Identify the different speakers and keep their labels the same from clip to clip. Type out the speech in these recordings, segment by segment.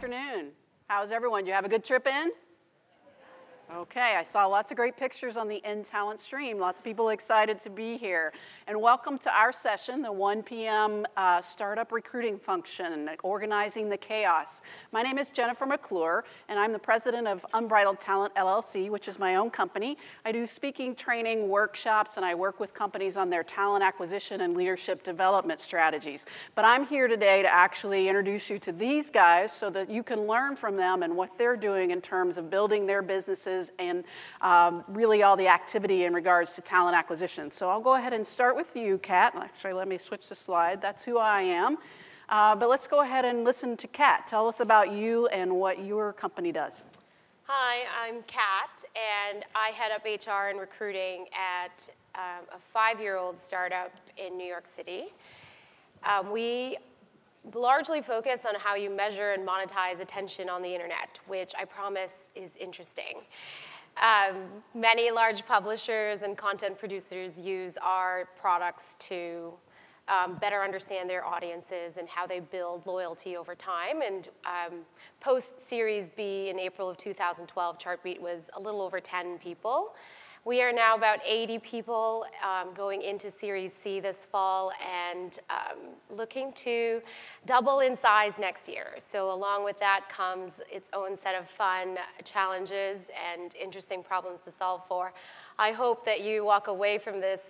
Speaker 1: afternoon. How's everyone? You have a good trip in? Okay, I saw lots of great pictures on the In Talent stream. Lots of people excited to be here. And welcome to our session, the 1 p.m. Uh, startup recruiting function, organizing the chaos. My name is Jennifer McClure, and I'm the president of Unbridled Talent LLC, which is my own company. I do speaking, training, workshops, and I work with companies on their talent acquisition and leadership development strategies. But I'm here today to actually introduce you to these guys so that you can learn from them and what they're doing in terms of building their businesses and um, really all the activity in regards to talent acquisition. So I'll go ahead and start with you, Kat. Actually, let me switch the slide. That's who I am. Uh, but let's go ahead and listen to Kat. Tell us about you and what your company does.
Speaker 2: Hi, I'm Kat, and I head up HR and recruiting at um, a five-year-old startup in New York City. Um, we largely focus on how you measure and monetize attention on the internet, which I promise is interesting. Um, many large publishers and content producers use our products to um, better understand their audiences and how they build loyalty over time. And um, post Series B in April of 2012, Chartbeat was a little over 10 people. We are now about 80 people um, going into Series C this fall and um, looking to double in size next year. So along with that comes its own set of fun challenges and interesting problems to solve for. I hope that you walk away from this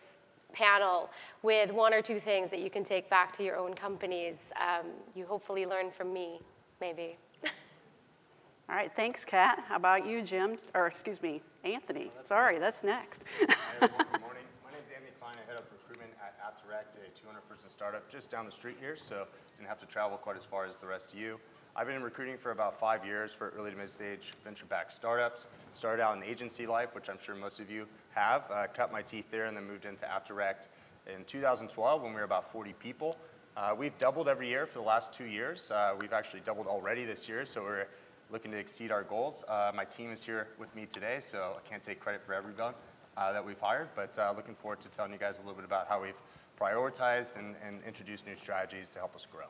Speaker 2: panel with one or two things that you can take back to your own companies. Um, you hopefully learn from me, maybe.
Speaker 1: All right, thanks, Kat. How about you, Jim? Or excuse me, Anthony. Sorry, that's next.
Speaker 3: Hi, good morning. My name is Anthony Klein. I head up recruitment at AppDirect, a 200-person startup just down the street here, so didn't have to travel quite as far as the rest of you. I've been in recruiting for about five years for early to mid-stage venture-backed startups. Started out in agency life, which I'm sure most of you have. Uh, cut my teeth there and then moved into AppDirect in 2012 when we were about 40 people. Uh, we've doubled every year for the last two years. Uh, we've actually doubled already this year, so we're looking to exceed our goals. Uh, my team is here with me today, so I can't take credit for everyone uh, that we've hired, but uh, looking forward to telling you guys a little bit about how we've prioritized and, and introduced new strategies to help us grow.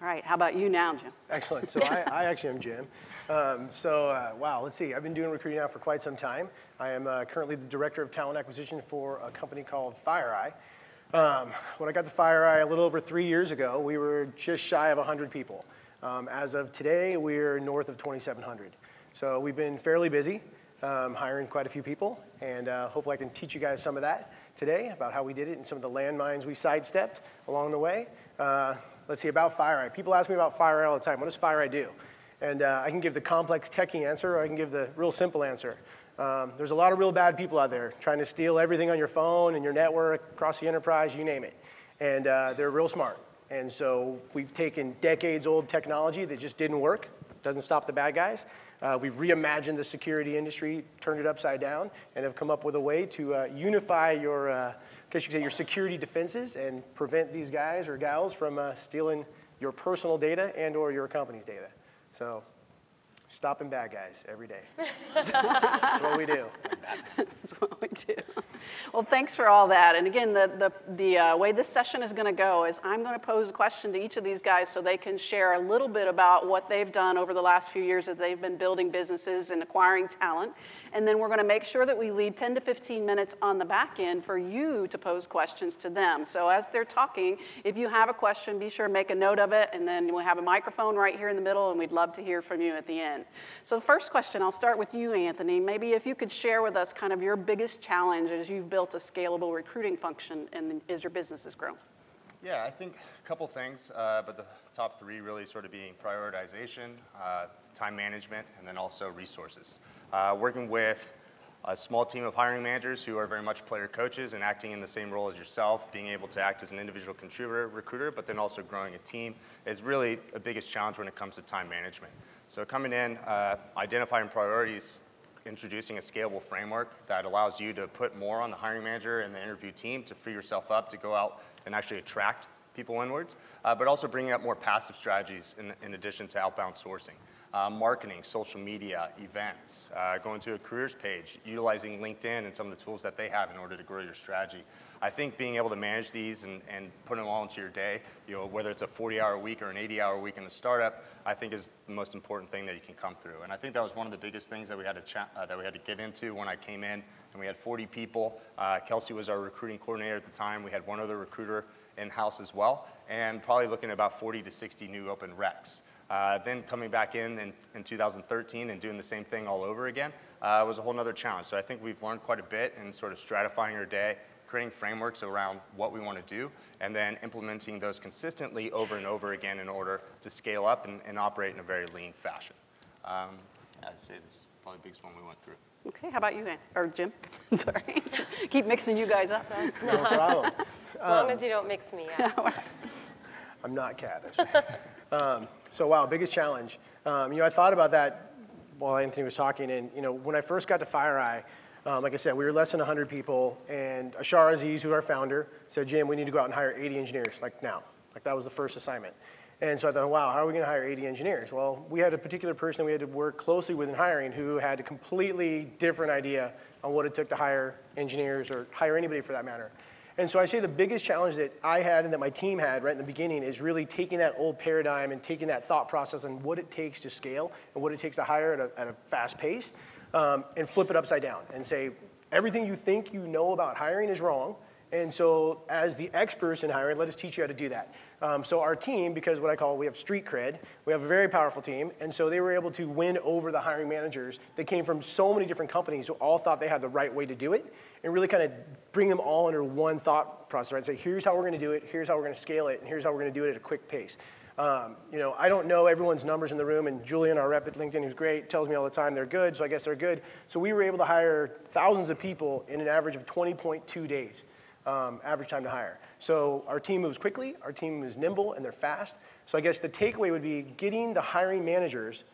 Speaker 1: All right, how about you now, Jim?
Speaker 4: Excellent. So I, I actually am Jim. Um, so uh, wow, let's see. I've been doing recruiting now for quite some time. I am uh, currently the director of talent acquisition for a company called FireEye. Um, when I got to FireEye a little over three years ago, we were just shy of 100 people. Um, as of today, we're north of 2,700. So we've been fairly busy, um, hiring quite a few people, and uh, hopefully I can teach you guys some of that today about how we did it and some of the landmines we sidestepped along the way. Uh, let's see, about FireEye. People ask me about FireEye all the time. What does FireEye do? And uh, I can give the complex techie answer, or I can give the real simple answer. Um, there's a lot of real bad people out there trying to steal everything on your phone and your network, across the enterprise, you name it. And uh, they're real smart. And so we've taken decades old technology that just didn't work, doesn't stop the bad guys. Uh, we've reimagined the security industry, turned it upside down, and have come up with a way to uh, unify your, uh, I guess you could say, your security defenses and prevent these guys or gals from uh, stealing your personal data and or your company's data. So stopping bad guys every day. That's what we do.
Speaker 1: That's what we do. Well, thanks for all that. And again, the, the, the uh, way this session is going to go is I'm going to pose a question to each of these guys so they can share a little bit about what they've done over the last few years as they've been building businesses and acquiring talent. And then we're going to make sure that we leave 10 to 15 minutes on the back end for you to pose questions to them. So as they're talking, if you have a question, be sure to make a note of it. And then we'll have a microphone right here in the middle, and we'd love to hear from you at the end. So, the first question, I'll start with you, Anthony. Maybe if you could share with us kind of your biggest challenge as you've built a scalable recruiting function and as your business has grown.
Speaker 3: Yeah, I think a couple things, uh, but the top three really sort of being prioritization, uh, time management, and then also resources. Uh, working with a small team of hiring managers who are very much player coaches and acting in the same role as yourself, being able to act as an individual contributor, recruiter, but then also growing a team is really the biggest challenge when it comes to time management. So coming in, uh, identifying priorities, introducing a scalable framework that allows you to put more on the hiring manager and the interview team to free yourself up to go out and actually attract people inwards, uh, but also bringing up more passive strategies in, in addition to outbound sourcing. Uh, marketing, social media, events, uh, going to a careers page, utilizing LinkedIn and some of the tools that they have in order to grow your strategy. I think being able to manage these and, and put them all into your day, you know, whether it's a 40-hour week or an 80-hour week in a startup, I think is the most important thing that you can come through. And I think that was one of the biggest things that we had to cha- uh, that we had to get into when I came in. And we had 40 people. Uh, Kelsey was our recruiting coordinator at the time. We had one other recruiter in-house as well, and probably looking at about 40 to 60 new open recs. Uh, then coming back in, in in 2013 and doing the same thing all over again uh, was a whole other challenge. So I think we've learned quite a bit in sort of stratifying our day, creating frameworks around what we want to do, and then implementing those consistently over and over again in order to scale up and, and operate in a very lean fashion. Um, I'd say this is probably the biggest one we went through.
Speaker 1: Okay, how about you, Ann- or Jim? Sorry. Keep mixing you guys up.
Speaker 4: No problem.
Speaker 2: As long as you don't mix me up.
Speaker 4: I'm not Kat. um, so wow, biggest challenge. Um, you know, I thought about that while Anthony was talking, and you know, when I first got to FireEye, um, like I said, we were less than 100 people, and Ashar Aziz, who's our founder, said, Jim, we need to go out and hire 80 engineers, like now. Like that was the first assignment. And so I thought, wow, how are we going to hire 80 engineers? Well, we had a particular person we had to work closely with in hiring who had a completely different idea on what it took to hire engineers or hire anybody for that matter. And so I say the biggest challenge that I had and that my team had right in the beginning is really taking that old paradigm and taking that thought process and what it takes to scale and what it takes to hire at a, at a fast pace um, and flip it upside down and say everything you think you know about hiring is wrong. And so, as the experts in hiring, let us teach you how to do that. Um, so, our team, because what I call we have street cred, we have a very powerful team, and so they were able to win over the hiring managers that came from so many different companies who all thought they had the right way to do it, and really kind of bring them all under one thought process. Right? Say, here's how we're going to do it, here's how we're going to scale it, and here's how we're going to do it at a quick pace. Um, you know, I don't know everyone's numbers in the room, and Julian, our rep at LinkedIn, who's great, tells me all the time they're good, so I guess they're good. So we were able to hire thousands of people in an average of 20.2 days um, average time to hire. So our team moves quickly, our team is nimble, and they're fast. So I guess the takeaway would be getting the hiring managers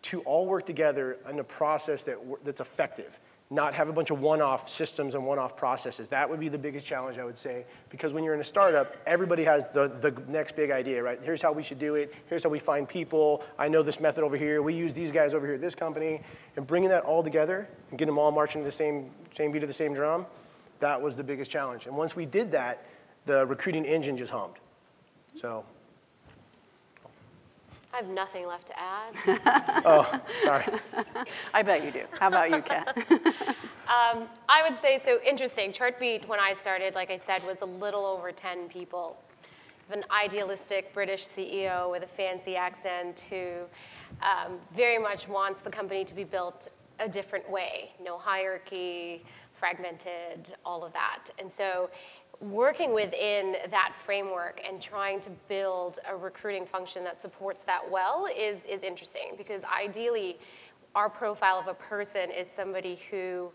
Speaker 4: to all work together in a process that, that's effective, not have a bunch of one-off systems and one-off processes. That would be the biggest challenge, I would say, because when you're in a startup, everybody has the, the next big idea, right? Here's how we should do it. Here's how we find people. I know this method over here. We use these guys over here at this company. And bringing that all together and getting them all marching to the same, same beat of the same drum, that was the biggest challenge. And once we did that, the recruiting engine just hummed. So,
Speaker 2: I have nothing left to add.
Speaker 4: oh, sorry.
Speaker 1: I bet you do. How about you, Kat?
Speaker 2: Um, I would say so interesting. Chartbeat, when I started, like I said, was a little over 10 people. An idealistic British CEO with a fancy accent who um, very much wants the company to be built a different way. No hierarchy, fragmented, all of that. And so working within that framework and trying to build a recruiting function that supports that well is, is interesting because ideally our profile of a person is somebody who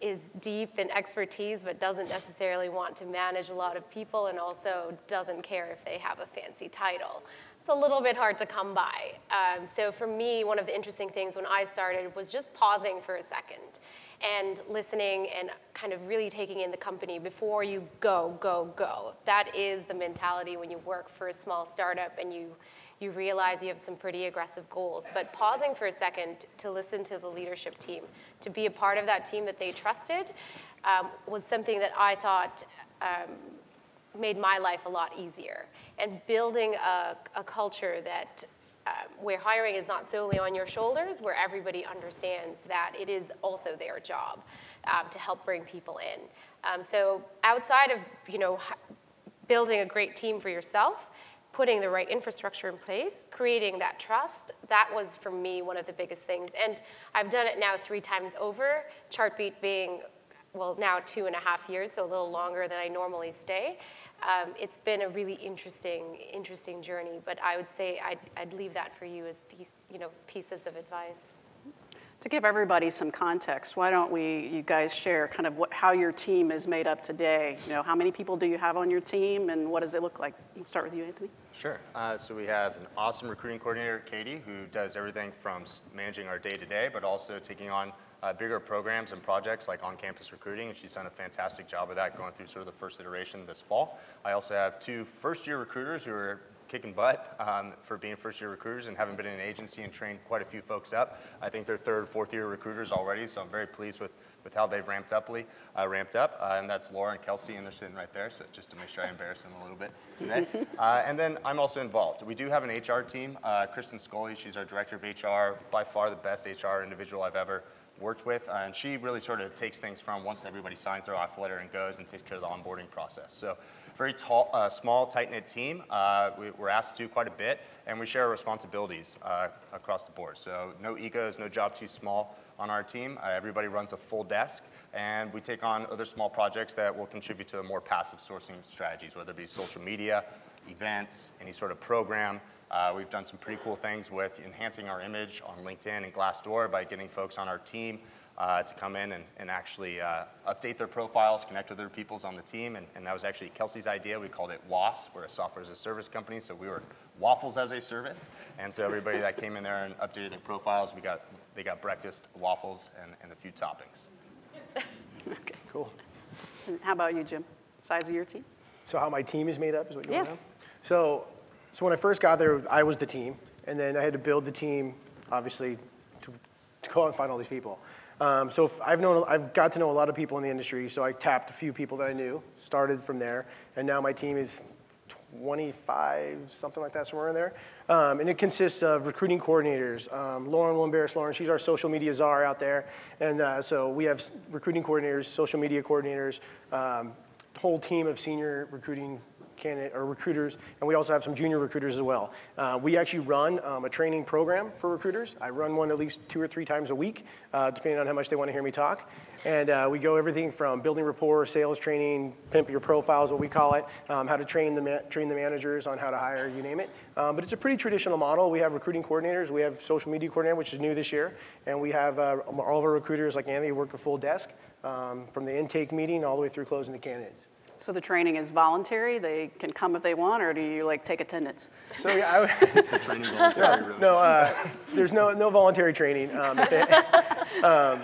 Speaker 2: is deep in expertise but doesn't necessarily want to manage a lot of people and also doesn't care if they have a fancy title. It's a little bit hard to come by. Um, so for me, one of the interesting things when I started was just pausing for a second and listening and kind of really taking in the company before you go, go, go. That is the mentality when you work for a small startup and you, you realize you have some pretty aggressive goals. But pausing for a second to listen to the leadership team, to be a part of that team that they trusted, um, was something that I thought um, made my life a lot easier. And building a, a culture that um, where hiring is not solely on your shoulders, where everybody understands that it is also their job um, to help bring people in. Um, so outside of you know building a great team for yourself, putting the right infrastructure in place, creating that trust, that was for me one of the biggest things. And I've done it now three times over, Chartbeat being, well, now two and a half years, so a little longer than I normally stay um, it's been a really interesting, interesting journey. But I would say I'd, I'd leave that for you as piece, you know, pieces of advice.
Speaker 1: To give everybody some context, why don't we, you guys share kind of what, how your team is made up today? You know, how many people do you have on your team and what does it look like? We'll start with you, Anthony.
Speaker 3: Sure. Uh, so we have an awesome recruiting coordinator, Katie, who does everything from managing our day-to-day, but also taking on uh, bigger programs and projects like on-campus recruiting, and she's done a fantastic job of that going through sort of the first iteration this fall. I also have two first-year recruiters who are kicking butt um, for being first-year recruiters and having been in an agency and trained quite a few folks up. I think they're third, fourth-year recruiters already, so I'm very pleased with with how they've ramped up, uh, ramped up. Uh, and that's Laura and Kelsey, and they're sitting right there, so just to make sure I embarrass them a little bit today. Uh, and then I'm also involved. We do have an HR team. Uh, Kristen Scully, she's our director of HR, by far the best HR individual I've ever worked with, uh, and she really sort of takes things from once everybody signs their offer letter and goes and takes care of the onboarding process. So very tall, uh, small, tight-knit team. Uh, we, are asked to do quite a bit, and we share responsibilities uh, across the board. So no egos, no job too small on our team. Uh, everybody runs a full desk, and we take on other small projects that will contribute to more passive sourcing strategies, whether it be social media, events, any sort of program. Uh, we've done some pretty cool things with enhancing our image on LinkedIn and Glassdoor by getting folks on our team uh, to come in and, and actually uh, update their profiles, connect with other peoples on the team. And, and, that was actually Kelsey's idea. We called it WAS. We're a software as a service company, so we were waffles as a service. And so everybody that came in there and updated their profiles, we got, they got breakfast, waffles, and, and a few toppings.
Speaker 1: okay, cool. How about you, Jim? Size of your team?
Speaker 4: So how my team is made up is what you
Speaker 1: yeah.
Speaker 4: want to know? So, so when I first got there, I was the team. And then I had to build the team, obviously, to, to go out and find all these people. Um, so I've known, I've got to know a lot of people in the industry. So I tapped a few people that I knew, started from there, and now my team is 25, something like that, somewhere in there. Um, and it consists of recruiting coordinators. Um, Lauren will embarrass Lauren. She's our social media czar out there. And uh, so we have recruiting coordinators, social media coordinators, um, whole team of senior recruiting candidate or recruiters, and we also have some junior recruiters as well. Uh, we actually run um, a training program for recruiters. I run one at least two or three times a week, uh, depending on how much they want to hear me talk. And uh, we go everything from building rapport, sales training, pimp your profiles, what we call it, um, how to train the, train the managers on how to hire, you name it. Um, but it's a pretty traditional model. We have recruiting coordinators, we have social media coordinator, which is new this year, and we have uh, all of our recruiters, like Anthony, work a full desk um, from the intake meeting all the way through closing the candidates.
Speaker 1: So the training is voluntary. They can come if they want, or do you like take attendance?
Speaker 4: So yeah, I, the training voluntary. Really. No, uh, there's no no voluntary training. Um, um,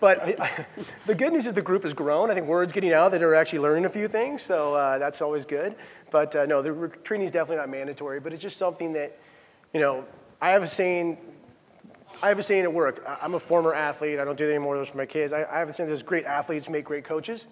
Speaker 4: but I, I, the good news is the group has grown. I think word's getting out that they're actually learning a few things, so uh, that's always good. But uh, no, the training is definitely not mandatory. But it's just something that, you know, I have a saying. I have a saying at work. I'm a former athlete. I don't do that anymore. Those for my kids. I, I have a saying: "There's great athletes make great coaches."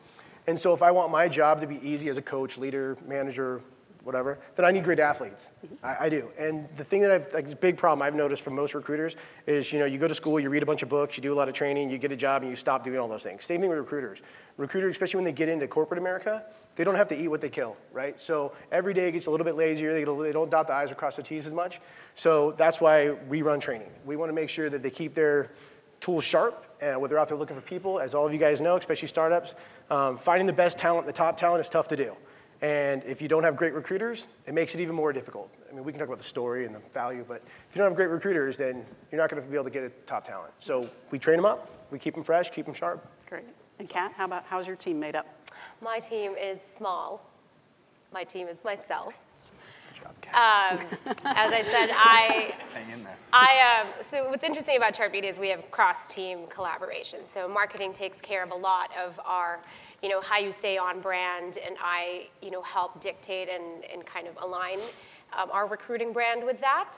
Speaker 4: And so if I want my job to be easy as a coach, leader, manager, whatever, then I need great athletes. I, I, do. And the thing that I've, like, big problem I've noticed from most recruiters is, you know, you go to school, you read a bunch of books, you do a lot of training, you get a job, and you stop doing all those things. Same thing with recruiters. Recruiters, especially when they get into corporate America, they don't have to eat what they kill, right? So every day gets a little bit lazier. They, they don't dot the I's or cross the T's as much. So that's why we run training. We want to make sure that they keep their tools sharp, uh, whether out there looking for people. As all of you guys know, especially startups, um, finding the best talent, the top talent, is tough to do. And if you don't have great recruiters, it makes it even more difficult. I mean, we can talk about the story and the value, but if you don't have great recruiters, then you're not going to be able to get a top talent. So we train them up, we keep them fresh, keep them sharp.
Speaker 1: Great. And Kat, how about how's your team made up?
Speaker 2: My team is small. My team is myself. Um, as I said, I,
Speaker 3: Hang in there.
Speaker 2: I, um, so what's interesting about Chartbeat is we have cross-team collaboration. So marketing takes care of a lot of our, you know, how you stay on brand, and I, you know, help dictate and, and kind of align um, our recruiting brand with that.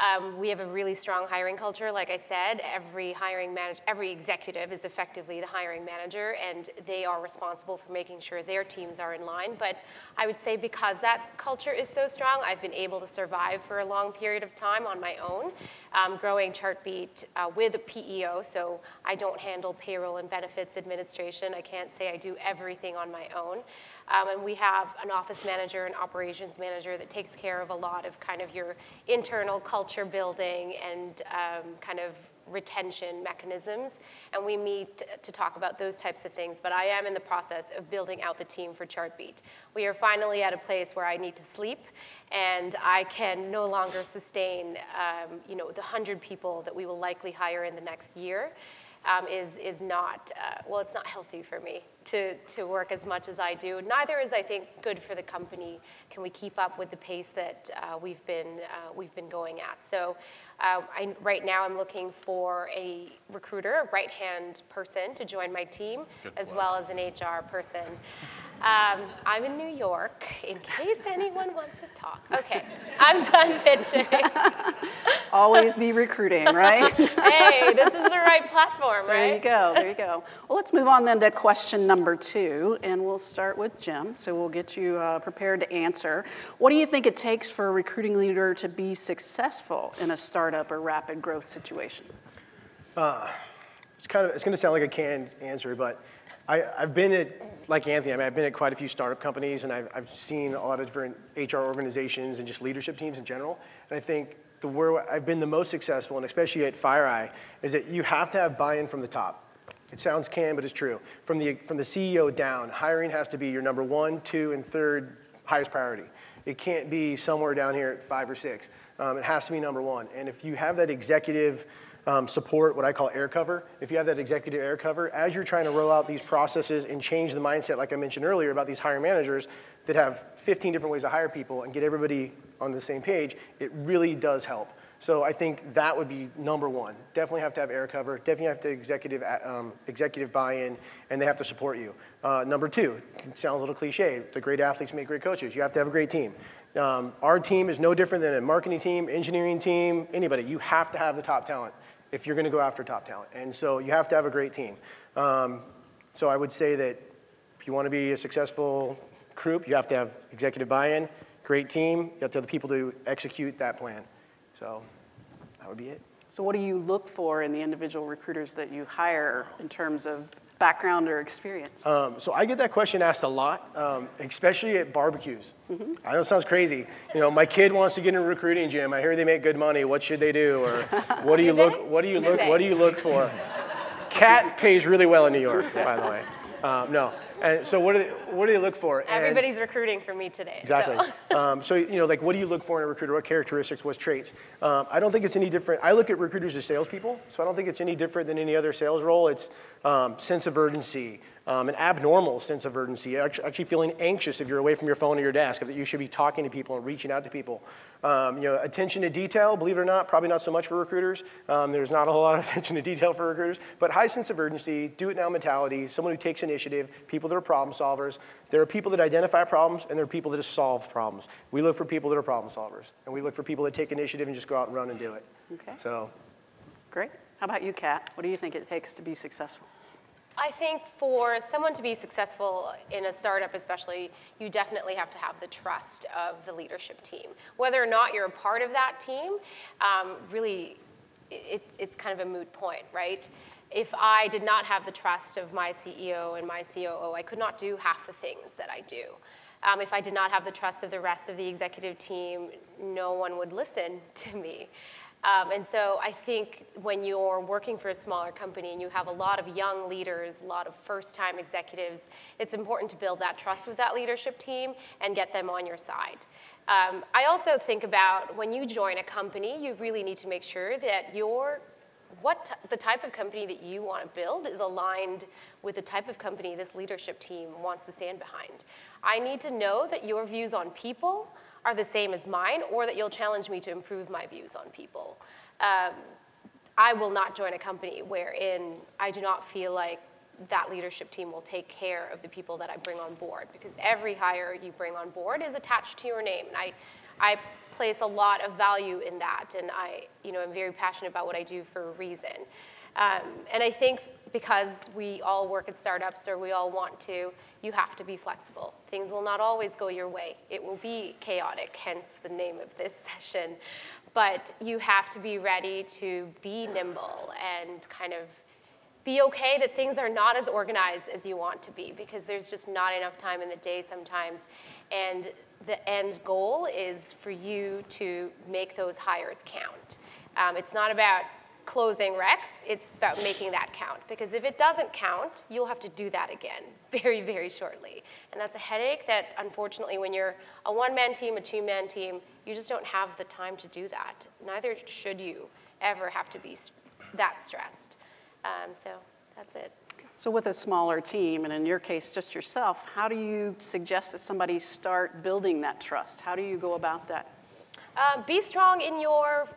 Speaker 2: Um, we have a really strong hiring culture. Like I said, every hiring manager, every executive is effectively the hiring manager, and they are responsible for making sure their teams are in line. But I would say because that culture is so strong, I've been able to survive for a long period of time on my own, um, growing Chartbeat uh, with a PEO. So I don't handle payroll and benefits administration. I can't say I do everything on my own. Um, and we have an office manager and operations manager that takes care of a lot of kind of your internal culture building and um, kind of retention mechanisms. And we meet to talk about those types of things. But I am in the process of building out the team for Chartbeat. We are finally at a place where I need to sleep and I can no longer sustain um, you know, the 100 people that we will likely hire in the next year um, is, is not, uh, well, it's not healthy for me to, to work as much as I do. Neither is, I think, good for the company. Can we keep up with the pace that uh, we've, been, uh, we've been going at? So uh, I, right now I'm looking for a recruiter, a right-hand person to join my team, good as well as an HR person. Um, I'm in New York, in case anyone wants to talk. Okay, I'm done pitching.
Speaker 1: Always be recruiting, right?
Speaker 2: hey, this is the right platform, right?
Speaker 1: There you go, there you go. Well, let's move on then to question number two, and we'll start with Jim. So we'll get you uh, prepared to answer. What do you think it takes for a recruiting leader to be successful in a startup or rapid growth situation?
Speaker 4: It's kind of, it's going to sound like a canned answer, but I, I've been at, like Anthony, I mean, I've been at quite a few startup companies and I've, I've seen a lot of different HR organizations and just leadership teams in general. And I think the where I've been the most successful, and especially at FireEye, is that you have to have buy-in from the top. It sounds canned, but it's true. From the, from the CEO down, hiring has to be your number one, two, and third highest priority. It can't be somewhere down here at five or six. Um, it has to be number one. And if you have that executive um, support, what I call air cover, if you have that executive air cover, as you're trying to roll out these processes and change the mindset, like I mentioned earlier about these hiring managers that have 15 different ways to hire people and get everybody on the same page, it really does help. So I think that would be number one. Definitely have to have air cover. Definitely have to executive um, executive buy-in, and they have to support you. Uh, number two, it sounds a little cliche. The great athletes make great coaches. You have to have a great team. Um, our team is no different than a marketing team, engineering team, anybody. You have to have the top talent if you're going to go after top talent, and so you have to have a great team. Um, so I would say that if you want to be a successful group, you have to have executive buy-in, great team. You have to have the people to execute that plan. So that would be it.
Speaker 1: So, what do you look for in the individual recruiters that you hire in terms of background or experience?
Speaker 4: Um, so I get that question asked a lot, um, especially at barbecues. Mm-hmm. I know it sounds crazy. You know, my kid wants to get in a recruiting gym. I hear they make good money. What should they do? Or what do you
Speaker 2: Do
Speaker 4: look? What do you
Speaker 2: Do
Speaker 4: look?
Speaker 2: they?
Speaker 4: What do you look for? Kat pays really well in New York, by the way. Um, no. And so what do they, what do they look for? And-
Speaker 2: Everybody's recruiting for me today. so.
Speaker 4: Exactly. um, so, you know, like, what do you look for in a recruiter? What characteristics, what traits? Um, I don't think it's any different. I look at recruiters as salespeople, so I don't think it's any different than any other sales role. It's um, sense of urgency, um, an abnormal sense of urgency, actually, actually feeling anxious if you're away from your phone or your desk, that you should be talking to people and reaching out to people. Um, you know, attention to detail, believe it or not, probably not so much for recruiters. Um, there's not a whole lot of attention to detail for recruiters, but high sense of urgency, do it now mentality, someone who takes initiative, people that are problem solvers. There are people that identify problems, and there are people that just solve problems. We look for people that are problem solvers, and we look for people that take initiative and just go out and run and do it.
Speaker 1: Okay.
Speaker 4: So,
Speaker 1: Great. How about you, Kat? What do you think it takes to be successful?
Speaker 2: I think for someone to be successful in a startup, especially, you definitely have to have the trust of the leadership team. Whether or not you're a part of that team, um, really, it, it's kind of a moot point, right? If I did not have the trust of my CEO and my COO, I could not do half the things that I do. Um, if I did not have the trust of the rest of the executive team, no one would listen to me. Um, and so I think when you're working for a smaller company and you have a lot of young leaders, a lot of first-time executives, it's important to build that trust with that leadership team and get them on your side. Um, I also think about when you join a company, you really need to make sure that your what the type of company that you want to build is aligned with the type of company this leadership team wants to stand behind. I need to know that your views on people are the same as mine, or that you'll challenge me to improve my views on people. Um, I will not join a company wherein I do not feel like that leadership team will take care of the people that I bring on board because every hire you bring on board is attached to your name. And I, I place a lot of value in that, and I, you know, I'm very passionate about what I do for a reason. Um, and I think because we all work at startups or we all want to, you have to be flexible. Things will not always go your way. It will be chaotic, hence the name of this session. But you have to be ready to be nimble and kind of be okay that things are not as organized as you want to be because there's just not enough time in the day sometimes. And the end goal is for you to make those hires count. Um, it's not about closing recs, it's about making that count. Because if it doesn't count, you'll have to do that again very, very shortly. And that's a headache that, unfortunately, when you're a one man team, a two man team, you just don't have the time to do that. Neither should you ever have to be that stressed. Um, so that's it.
Speaker 1: So, with a smaller team, and in your case, just yourself, how do you suggest that somebody start building that trust? How do you go about that?
Speaker 2: Um, be strong in your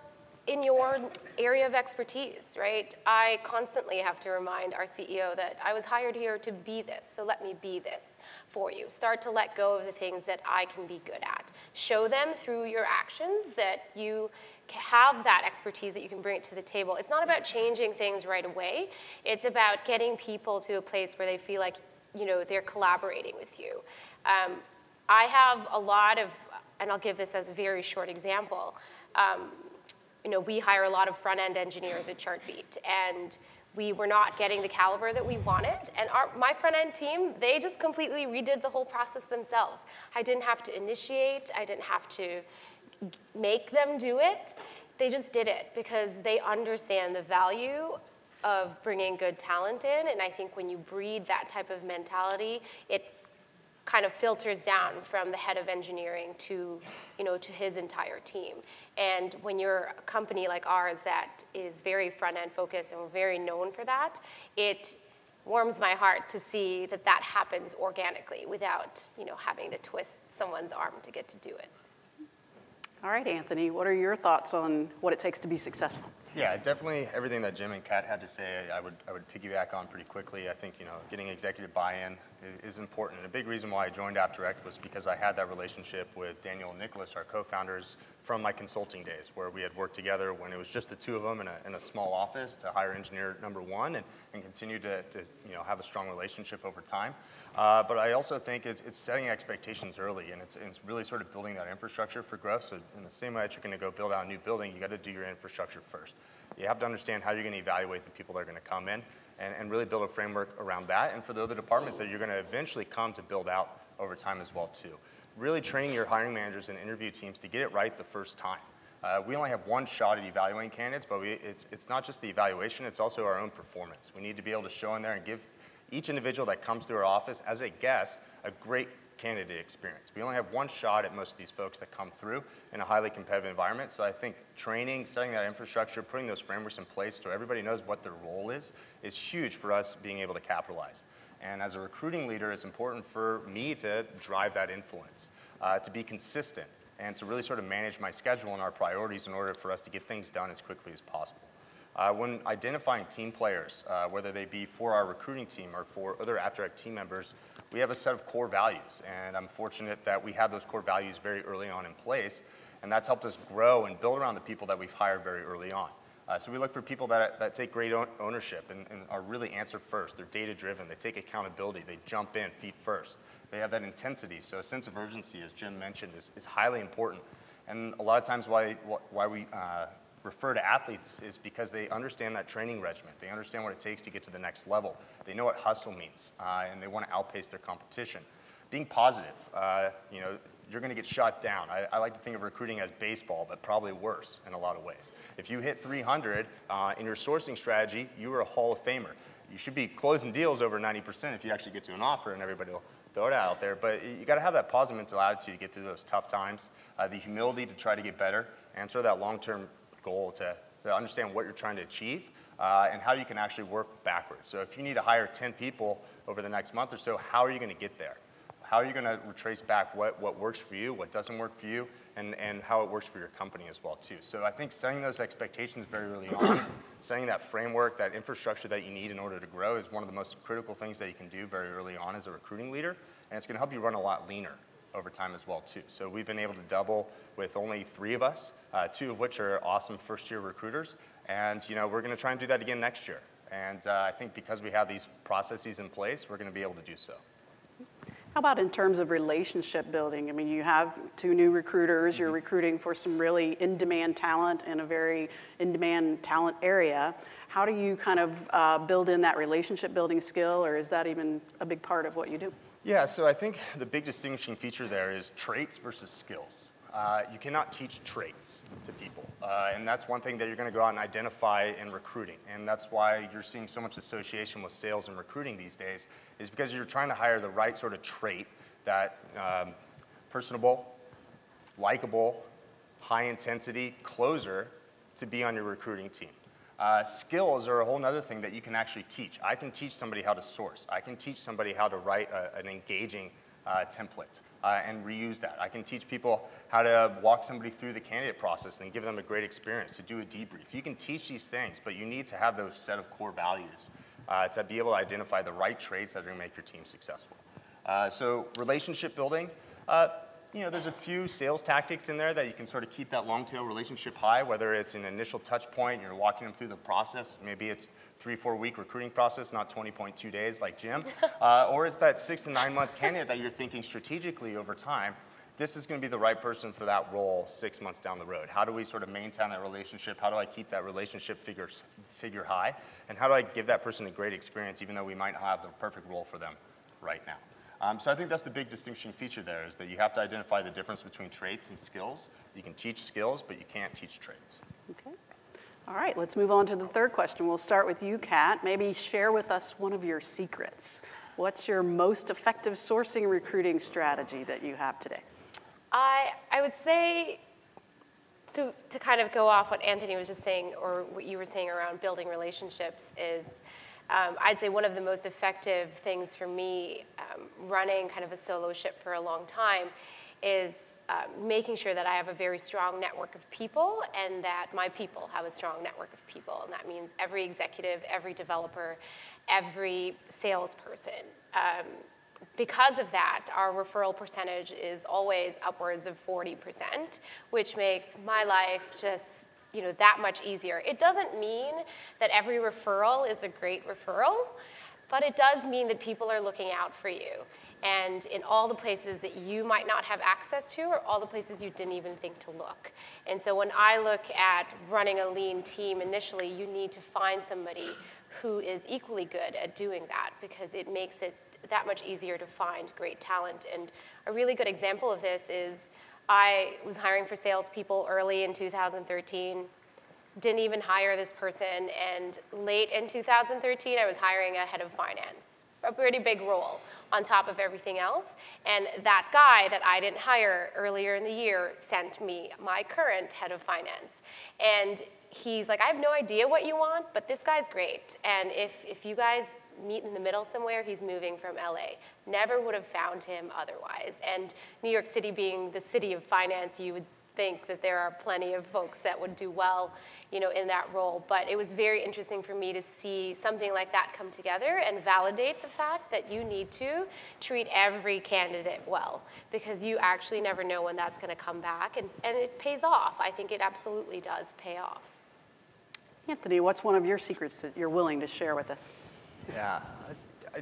Speaker 2: in your area of expertise, right? I constantly have to remind our CEO that I was hired here to be this, so let me be this for you. Start to let go of the things that I can be good at. Show them through your actions that you have that expertise that you can bring it to the table. It's not about changing things right away. It's about getting people to a place where they feel like, you know, they're collaborating with you. Um, I have a lot of, and I'll give this as a very short example. Um, you know, we hire a lot of front-end engineers at Chartbeat, and we were not getting the caliber that we wanted. And our, my front-end team, they just completely redid the whole process themselves. I didn't have to initiate, I didn't have to make them do it. They just did it because they understand the value of bringing good talent in. And I think when you breed that type of mentality, it kind of filters down from the head of engineering to, you know, to his entire team. And when you're a company like ours that is very front end focused and we're very known for that, it warms my heart to see that that happens organically without, you know, having to twist someone's arm to get to do it.
Speaker 1: All right, Anthony, what are your thoughts on what it takes to be successful?
Speaker 3: Yeah, definitely everything that Jim and Kat had to say, I would, I would piggyback on pretty quickly. I think, you know, getting executive buy-in is, is important. And a big reason why I joined AppDirect was because I had that relationship with Daniel and Nicholas, our co-founders, from my consulting days, where we had worked together when it was just the two of them in a, in a small office to hire engineer number one and, and continue to, to, you know, have a strong relationship over time. Uh, but I also think it's, it's setting expectations early, and it's, it's really sort of building that infrastructure for growth. So in the same way that you're going to go build out a new building, you got to do your infrastructure first. You have to understand how you're going to evaluate the people that are going to come in and, and really build a framework around that. And for the other departments that you're going to eventually come to build out over time as well too. Really training your hiring managers and interview teams to get it right the first time. Uh, we only have one shot at evaluating candidates, but we, it's, it's not just the evaluation, it's also our own performance. We need to be able to show in there and give each individual that comes through our office as a guest a great candidate experience. We only have one shot at most of these folks that come through in a highly competitive environment. So I think training, setting that infrastructure, putting those frameworks in place so everybody knows what their role is, is huge for us being able to capitalize. And as a recruiting leader, it's important for me to drive that influence, uh, to be consistent, and to really sort of manage my schedule and our priorities in order for us to get things done as quickly as possible. Uh, when identifying team players, uh, whether they be for our recruiting team or for other AppDirect team members, we have a set of core values. And I'm fortunate that we have those core values very early on in place. And that's helped us grow and build around the people that we've hired very early on. Uh, so we look for people that, that take great ownership and, and are really answer first. They're data driven. They take accountability. They jump in feet first. They have that intensity. So a sense of urgency, as Jim mentioned, is, is highly important. And a lot of times why, why we uh, refer to athletes is because they understand that training regimen. They understand what it takes to get to the next level. They know what hustle means, uh, and they want to outpace their competition. Being positive, uh, you know, you're going to get shot down. I, I, like to think of recruiting as baseball, but probably worse in a lot of ways. If you hit 300 uh, in your sourcing strategy, you are a Hall of Famer. You should be closing deals over 90% if you actually get to an offer, and everybody will throw it out there. But you got to have that positive mental attitude to get through those tough times, uh, the humility to try to get better, and sort of that long-term goal to, to understand what you're trying to achieve uh, and how you can actually work backwards. So if you need to hire 10 people over the next month or so, how are you going to get there? How are you going to retrace back what, what works for you, what doesn't work for you, and, and how it works for your company as well too. So I think setting those expectations very early on, setting that framework, that infrastructure that you need in order to grow is one of the most critical things that you can do very early on as a recruiting leader, and it's going to help you run a lot leaner over time as well too. So we've been able to double with only three of us, uh, two of which are awesome first year recruiters. And you know, we're gonna try and do that again next year. And uh, I think because we have these processes in place, we're gonna be able to do so.
Speaker 1: How about in terms of relationship building? I mean, you have two new recruiters, you're mm-hmm. recruiting for some really in demand talent in a very in demand talent area. How do you kind of uh, build in that relationship building skill, or is that even a big part of what you do?
Speaker 3: Yeah, so I think the big distinguishing feature there is traits versus skills. Uh, you cannot teach traits to people. Uh, and that's one thing that you're going to go out and identify in recruiting. And that's why you're seeing so much association with sales and recruiting these days, is because you're trying to hire the right sort of trait that um, personable, likable, high intensity closer to be on your recruiting team. Uh, skills are a whole other thing that you can actually teach. I can teach somebody how to source. I can teach somebody how to write a, an engaging uh, template uh, and reuse that. I can teach people how to walk somebody through the candidate process and give them a great experience, to do a debrief. You can teach these things, but you need to have those set of core values uh, to be able to identify the right traits that are going to make your team successful. Uh, so relationship building, uh, you know, there's a few sales tactics in there that you can sort of keep that long tail relationship high, whether it's an initial touch point, you're walking them through the process, maybe it's three, four week recruiting process, not 20.2 days like Jim, uh, or it's that six to nine month candidate that you're thinking strategically over time. This is going to be the right person for that role six months down the road. How do we sort of maintain that relationship? How do I keep that relationship figure, figure high? And how do I give that person a great experience even though we might not have the perfect role for them right now? Um, so I think that's the big distinguishing feature there is that you have to identify the difference between traits and skills. You can teach skills, but you can't teach traits.
Speaker 1: Okay. All right, let's move on to the third question. We'll start with you, Kat. Maybe share with us one of your secrets. What's your most effective sourcing recruiting strategy that you have today?
Speaker 2: I, I would say, so to kind of go off what Anthony was just saying, or what you were saying around building relationships, is um, I'd say one of the most effective things for me um, running kind of a solo ship for a long time is uh, making sure that I have a very strong network of people and that my people have a strong network of people. And that means every executive, every developer, every salesperson. Um, because of that, our referral percentage is always upwards of 40%, which makes my life just you know, that much easier. It doesn't mean that every referral is a great referral, but it does mean that people are looking out for you and in all the places that you might not have access to or all the places you didn't even think to look. And so when I look at running a lean team initially, you need to find somebody who is equally good at doing that because it makes it that much easier to find great talent. And a really good example of this is I was hiring for salespeople early in 2013, didn't even hire this person, and late in 2013, I was hiring a head of finance, a pretty big role on top of everything else. And that guy that I didn't hire earlier in the year sent me my current head of finance. And he's like, I have no idea what you want, but this guy's great. And if, if you guys meet in the middle somewhere, he's moving from LA. Never would have found him otherwise. And New York City being the city of finance, you would think that there are plenty of folks that would do well you know, in that role. But it was very interesting for me to see something like that come together and validate the fact that you need to treat every candidate well because you actually never know when that's going to come back. And, and it pays off. I think it absolutely does pay off.
Speaker 1: Anthony, what's one of your secrets that you're willing to share with us?
Speaker 3: Yeah, I,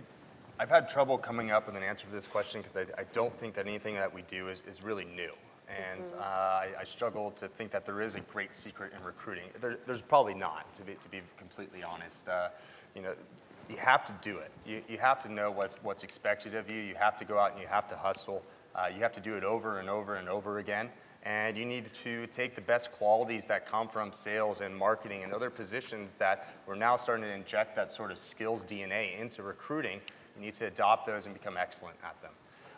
Speaker 3: have had trouble coming up with an answer to this question because I, I, don't think that anything that we do is, is really new. And mm-hmm. uh, I, I, struggle to think that there is a great secret in recruiting. There, there's probably not, to be, to be completely honest. Uh, you know, you have to do it. You, you have to know what's, what's expected of you. You have to go out and you have to hustle. Uh, you have to do it over and over and over again and you need to take the best qualities that come from sales and marketing and other positions that we're now starting to inject that sort of skills DNA into recruiting. You need to adopt those and become excellent at them.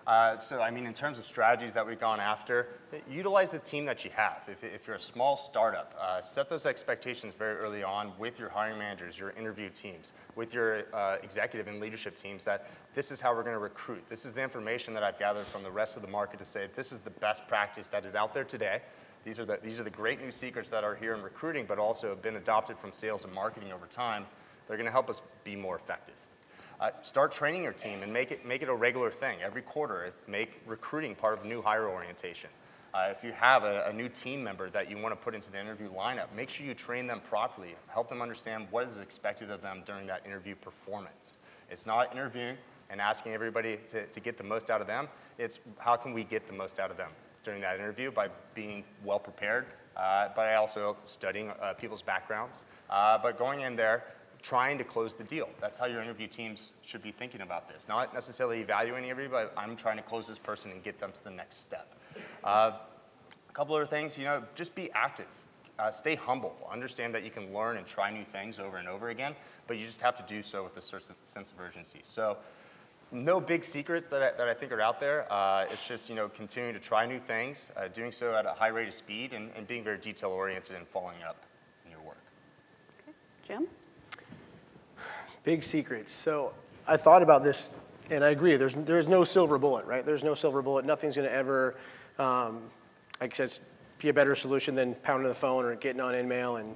Speaker 3: Uh, so, I mean, in terms of strategies that we've gone after, utilize the team that you have. If, if you're a small startup, uh, set those expectations very early on with your hiring managers, your interview teams, with your uh, executive and leadership teams that this is how we're going to recruit. This is the information that I've gathered from the rest of the market to say this is the best practice that is out there today. These are the, these are the great new secrets that are here in recruiting, but also have been adopted from sales and marketing over time. They're going to help us be more effective. Uh, start training your team and make it, make it a regular thing. Every quarter, make recruiting part of new hire orientation. Uh, if you have a, a, new team member that you want to put into the interview lineup, make sure you train them properly. Help them understand what is expected of them during that interview performance. It's not interviewing and asking everybody to, to get the most out of them. It's how can we get the most out of them during that interview by being well prepared, uh, but also studying uh, people's backgrounds. Uh, but going in there, trying to close the deal. That's how your interview teams should be thinking about this. Not necessarily evaluating everybody, I'm trying to close this person and get them to the next step. Uh, a couple other things, you know, just be active. Uh, stay humble. Understand that you can learn and try new things over and over again, but you just have to do so with a certain sense of urgency. So no big secrets that I, that I think are out there. Uh, it's just, you know, continuing to try new things, uh, doing so at a high rate of speed, and, and being very detail oriented and following up in your work.
Speaker 1: Okay. Jim?
Speaker 4: Big secrets. So I thought about this, and I agree. There's there's no silver bullet, right? There's no silver bullet. Nothing's going to ever, um, like I said, be a better solution than pounding the phone or getting on InMail and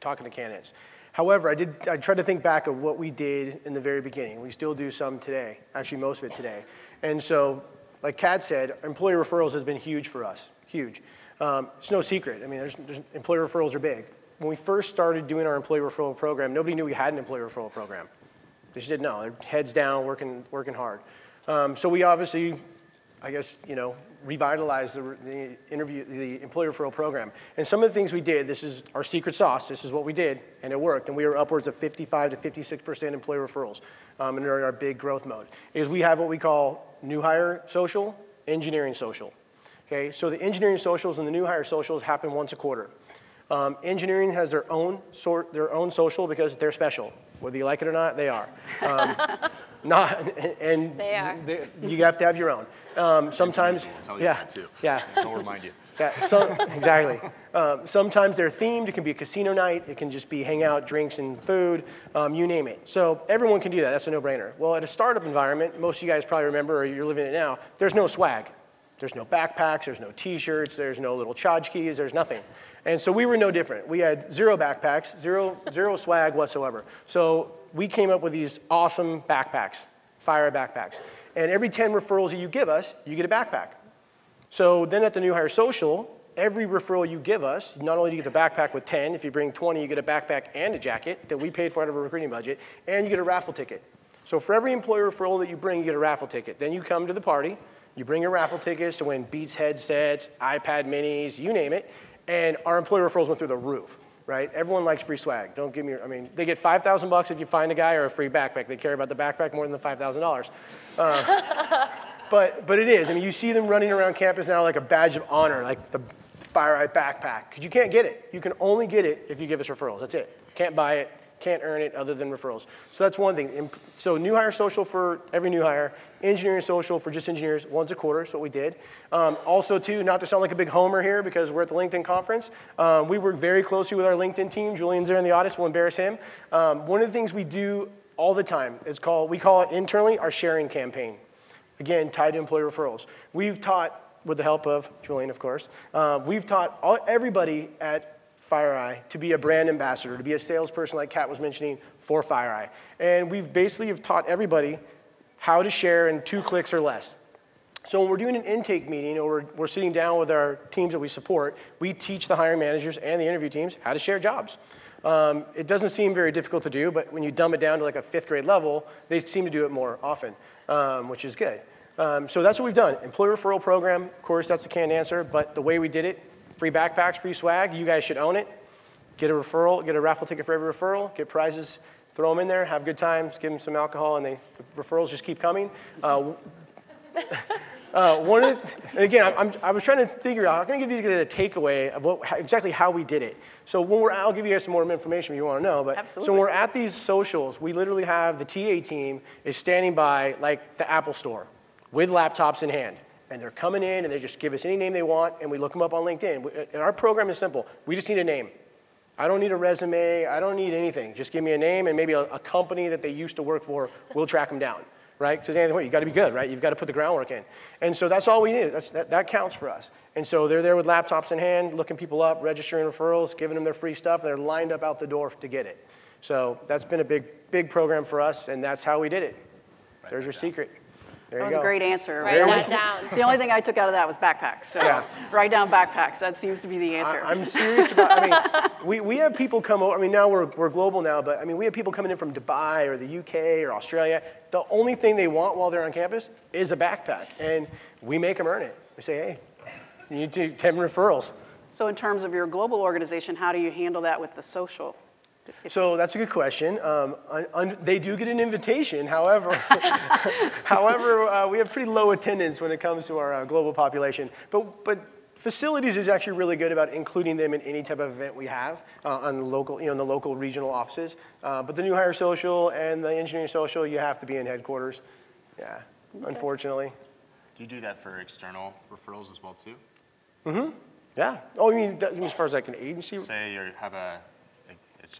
Speaker 4: talking to candidates. However, I did. I tried to think back of what we did in the very beginning. We still do some today. Actually, most of it today. And so, like Kat said, employee referrals has been huge for us, huge. Um, it's no secret. I mean, there's, there's, employee referrals are big. When we first started doing our employee referral program, nobody knew we had an employee referral program. They just didn't know. They're heads down, working, working hard. Um, so we obviously, I guess, you know, revitalized the, the interview, the employee referral program. And some of the things we did, this is our secret sauce, this is what we did, and it worked. And we were upwards of 55 to 56% employee referrals um, and in our big growth mode, is we have what we call new hire social, engineering social. Okay, so the engineering socials and the new hire socials happen once a quarter. Um, engineering has their own sort, their own social because they're special. Whether you like it or not, they are. Um, not, and
Speaker 2: They are.
Speaker 4: they- you have to have your own. Um, sometimes,
Speaker 3: tell
Speaker 4: yeah,
Speaker 3: that too.
Speaker 4: yeah,
Speaker 3: Don't remind you.
Speaker 4: yeah, so, exactly. Um, sometimes they're themed. It can be a casino night. It can just be hangout, drinks, and food. Um, you name it. So everyone can do that. That's a no-brainer. Well, at a startup environment, most of you guys probably remember, or you're living it now. There's no swag. There's no backpacks. There's no T-shirts. There's no little tchotchkes. There's nothing. And so we were no different. We had zero backpacks, zero zero swag whatsoever. So we came up with these awesome backpacks, fire backpacks. And every 10 referrals that you give us, you get a backpack. So then at the New Hire Social, every referral you give us, not only do you get the backpack with 10, if you bring 20, you get a backpack and a jacket that we paid for out of our recruiting budget, and you get a raffle ticket. So for every employer referral that you bring, you get a raffle ticket. Then you come to the party, you bring your raffle tickets to win Beats headsets, iPad minis, you name it, and our employee referrals went through the roof. Right? Everyone likes free swag. Don't give me. I mean, they get five thousand bucks if you find a guy or a free backpack. They care about the backpack more than the five thousand dollars. Uh, but, but it is. I mean, you see them running around campus now like a badge of honor, like the FireEye backpack, because you can't get it. You can only get it if you give us referrals. That's it. Can't buy it, can't earn it other than referrals. So that's one thing. So new hire social for every new hire, engineering social for just engineers once a quarter. That's what we did. Um, also, too, not to sound like a big homer here because we're at the LinkedIn conference, um, we work very closely with our LinkedIn team. Julian's there in the audience. We'll embarrass him. Um, one of the things we do all the time is called we call it internally our sharing campaign. Again, tied to employee referrals. We've taught, with the help of Julian, of course, uh, we've taught all, everybody at FireEye to be a brand ambassador, to be a salesperson, like Kat was mentioning, for FireEye. And we've basically have taught everybody how to share in two clicks or less. So when we're doing an intake meeting or we're, we're sitting down with our teams that we support, we teach the hiring managers and the interview teams how to share jobs. Um, it doesn't seem very difficult to do, but when you dumb it down to like a fifth grade level, they seem to do it more often, um, which is good. Um, so that's what we've done. Employee referral program, of course, that's the canned answer, but the way we did it, free backpacks, free swag, you guys should own it. Get a referral, get a raffle ticket for every referral, get prizes, throw them in there, have good times, give them some alcohol, and they, the referrals just keep coming. Uh, uh, one of the, and again, I'm, I was trying to figure out, I'm going to give you guys a takeaway of what, exactly how we did it. So when we're, I'll give you guys some more information if you want to know. But so when we're at these socials, we literally have the TA team is standing by like the Apple store with laptops in hand. And they're coming in and they just give us any name they want and we look them up on LinkedIn. And uh, our program is simple. We just need a name. I don't need a resume. I don't need anything. Just give me a name and maybe a, a company that they used to work for. We'll track them down, right? So Anthony, you got to be good, right? You've got to put the groundwork in. And so that's all we need. That's, that, that counts for us. And so they're there with laptops in hand, looking people up, registering referrals, giving them their free stuff. They're lined up out the door to get it. So that's been a big, big program for us, and that's how we did it. There's your secret. There
Speaker 1: That was
Speaker 4: go.
Speaker 1: a great answer.
Speaker 2: Write
Speaker 1: The only-
Speaker 2: that down.
Speaker 1: The only thing I took out of that was backpacks. So
Speaker 4: Yeah.
Speaker 1: write down backpacks. That seems to be the answer.
Speaker 4: I, am serious about. I mean, we, we have people come over. I mean, now we're, we're global now, but I mean, we have people coming in from Dubai or the UK or Australia. The only thing they want while they're on campus is a backpack, and we make them earn it. We say, hey, you need to 10 referrals.
Speaker 1: so in terms of your global organization, how do you handle that with the social?
Speaker 4: So that's a good question. Um, un, un, they do get an invitation. However, however, uh, we have pretty low attendance when it comes to our uh, global population. But, but facilities is actually really good about including them in any type of event we have uh, on the local, you know, in the local regional offices. Uh, but the new hire social and the engineering social, you have to be in headquarters. Yeah, unfortunately.
Speaker 3: Do you do that for external referrals as well too?
Speaker 4: Yeah. Oh, you mean, that, you mean as far as like an agency?
Speaker 3: Say you have a, a ex-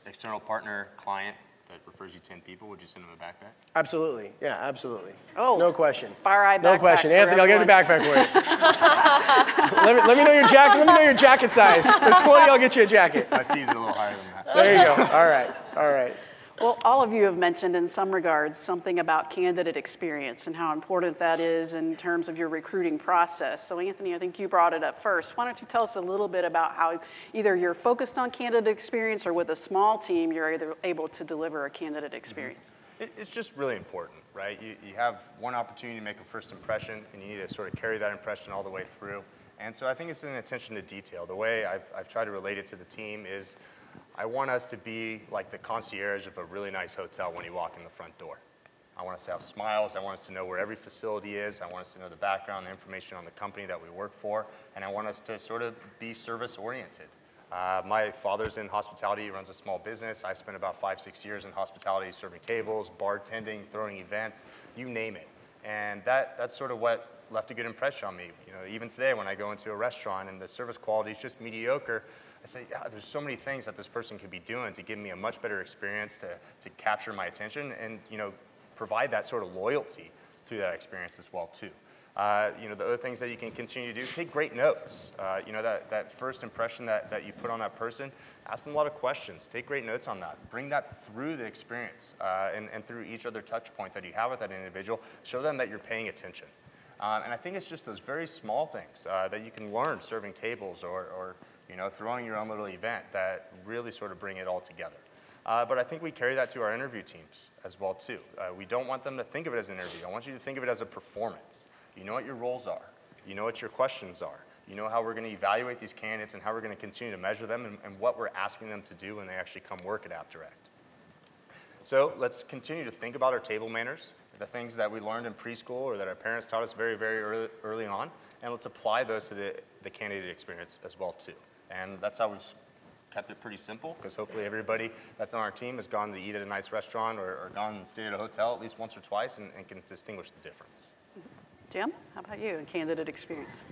Speaker 3: external partner client that refers you 10 people, would you send them a backpack?
Speaker 4: Absolutely. Yeah, absolutely.
Speaker 1: Oh,
Speaker 4: no question.
Speaker 1: FireEye
Speaker 4: No question.
Speaker 1: for
Speaker 4: Anthony, I'll get a backpack for you. let, me, let me know your jacket. Let me know your jacket size. For 20, I'll get you a jacket.
Speaker 3: My fees are a little higher than that.
Speaker 4: There you go. All right. All right.
Speaker 1: Well, all of you have mentioned in some regards something about candidate experience and how important that is in terms of your recruiting process. So, Anthony, I think you brought it up first. Why don't you tell us a little bit about how either you're focused on candidate experience or with a small team, you're either able to deliver a candidate mm-hmm.
Speaker 3: experience? It's just really important, right? You, you have one opportunity to make a first impression, and you need to sort of carry that impression all the way through. And so I think it's an attention to detail. The way I've, I've tried to relate it to the team is I want us to be like the concierge of a really nice hotel when you walk in the front door. I want us to have smiles. I want us to know where every facility is. I want us to know the background, the information on the company that we work for. And I want us to sort of be service oriented. Uh, my father's in hospitality, he runs a small business. I spent about five, six years in hospitality, serving tables, bartending, throwing events, you name it. And that, that's sort of what left a good impression on me. You know, even today when I go into a restaurant and the service quality is just mediocre, I say, yeah, there's so many things that this person could be doing to give me a much better experience, to, to capture my attention, and you know, provide that sort of loyalty through that experience as well too. Uh, you know, the other things that you can continue to do, take great notes. Uh, you know, that, that first impression that, that you put on that person, ask them a lot of questions. Take great notes on that. Bring that through the experience uh, and, and through each other touch point that you have with that individual. Show them that you're paying attention. Um, and I think it's just those very small things uh, that you can learn serving tables or, or you know, throwing your own little event that really sort of bring it all together. Uh, but I think we carry that to our interview teams as well too. Uh, we don't want them to think of it as an interview. I want you to think of it as a performance. You know what your roles are. You know what your questions are. You know how we're going to evaluate these candidates and how we're going to continue to measure them and, and what we're asking them to do when they actually come work at AppDirect. So let's continue to think about our table manners, the things that we learned in preschool or that our parents taught us very, very early, early on, and let's apply those to the, the candidate experience as well too. And that's how we've kept it pretty simple because hopefully everybody that's on our team has gone to eat at a nice restaurant or, or gone and stayed at a hotel at least once or twice and, and can distinguish the difference.
Speaker 1: Jim, how about you and candidate experience?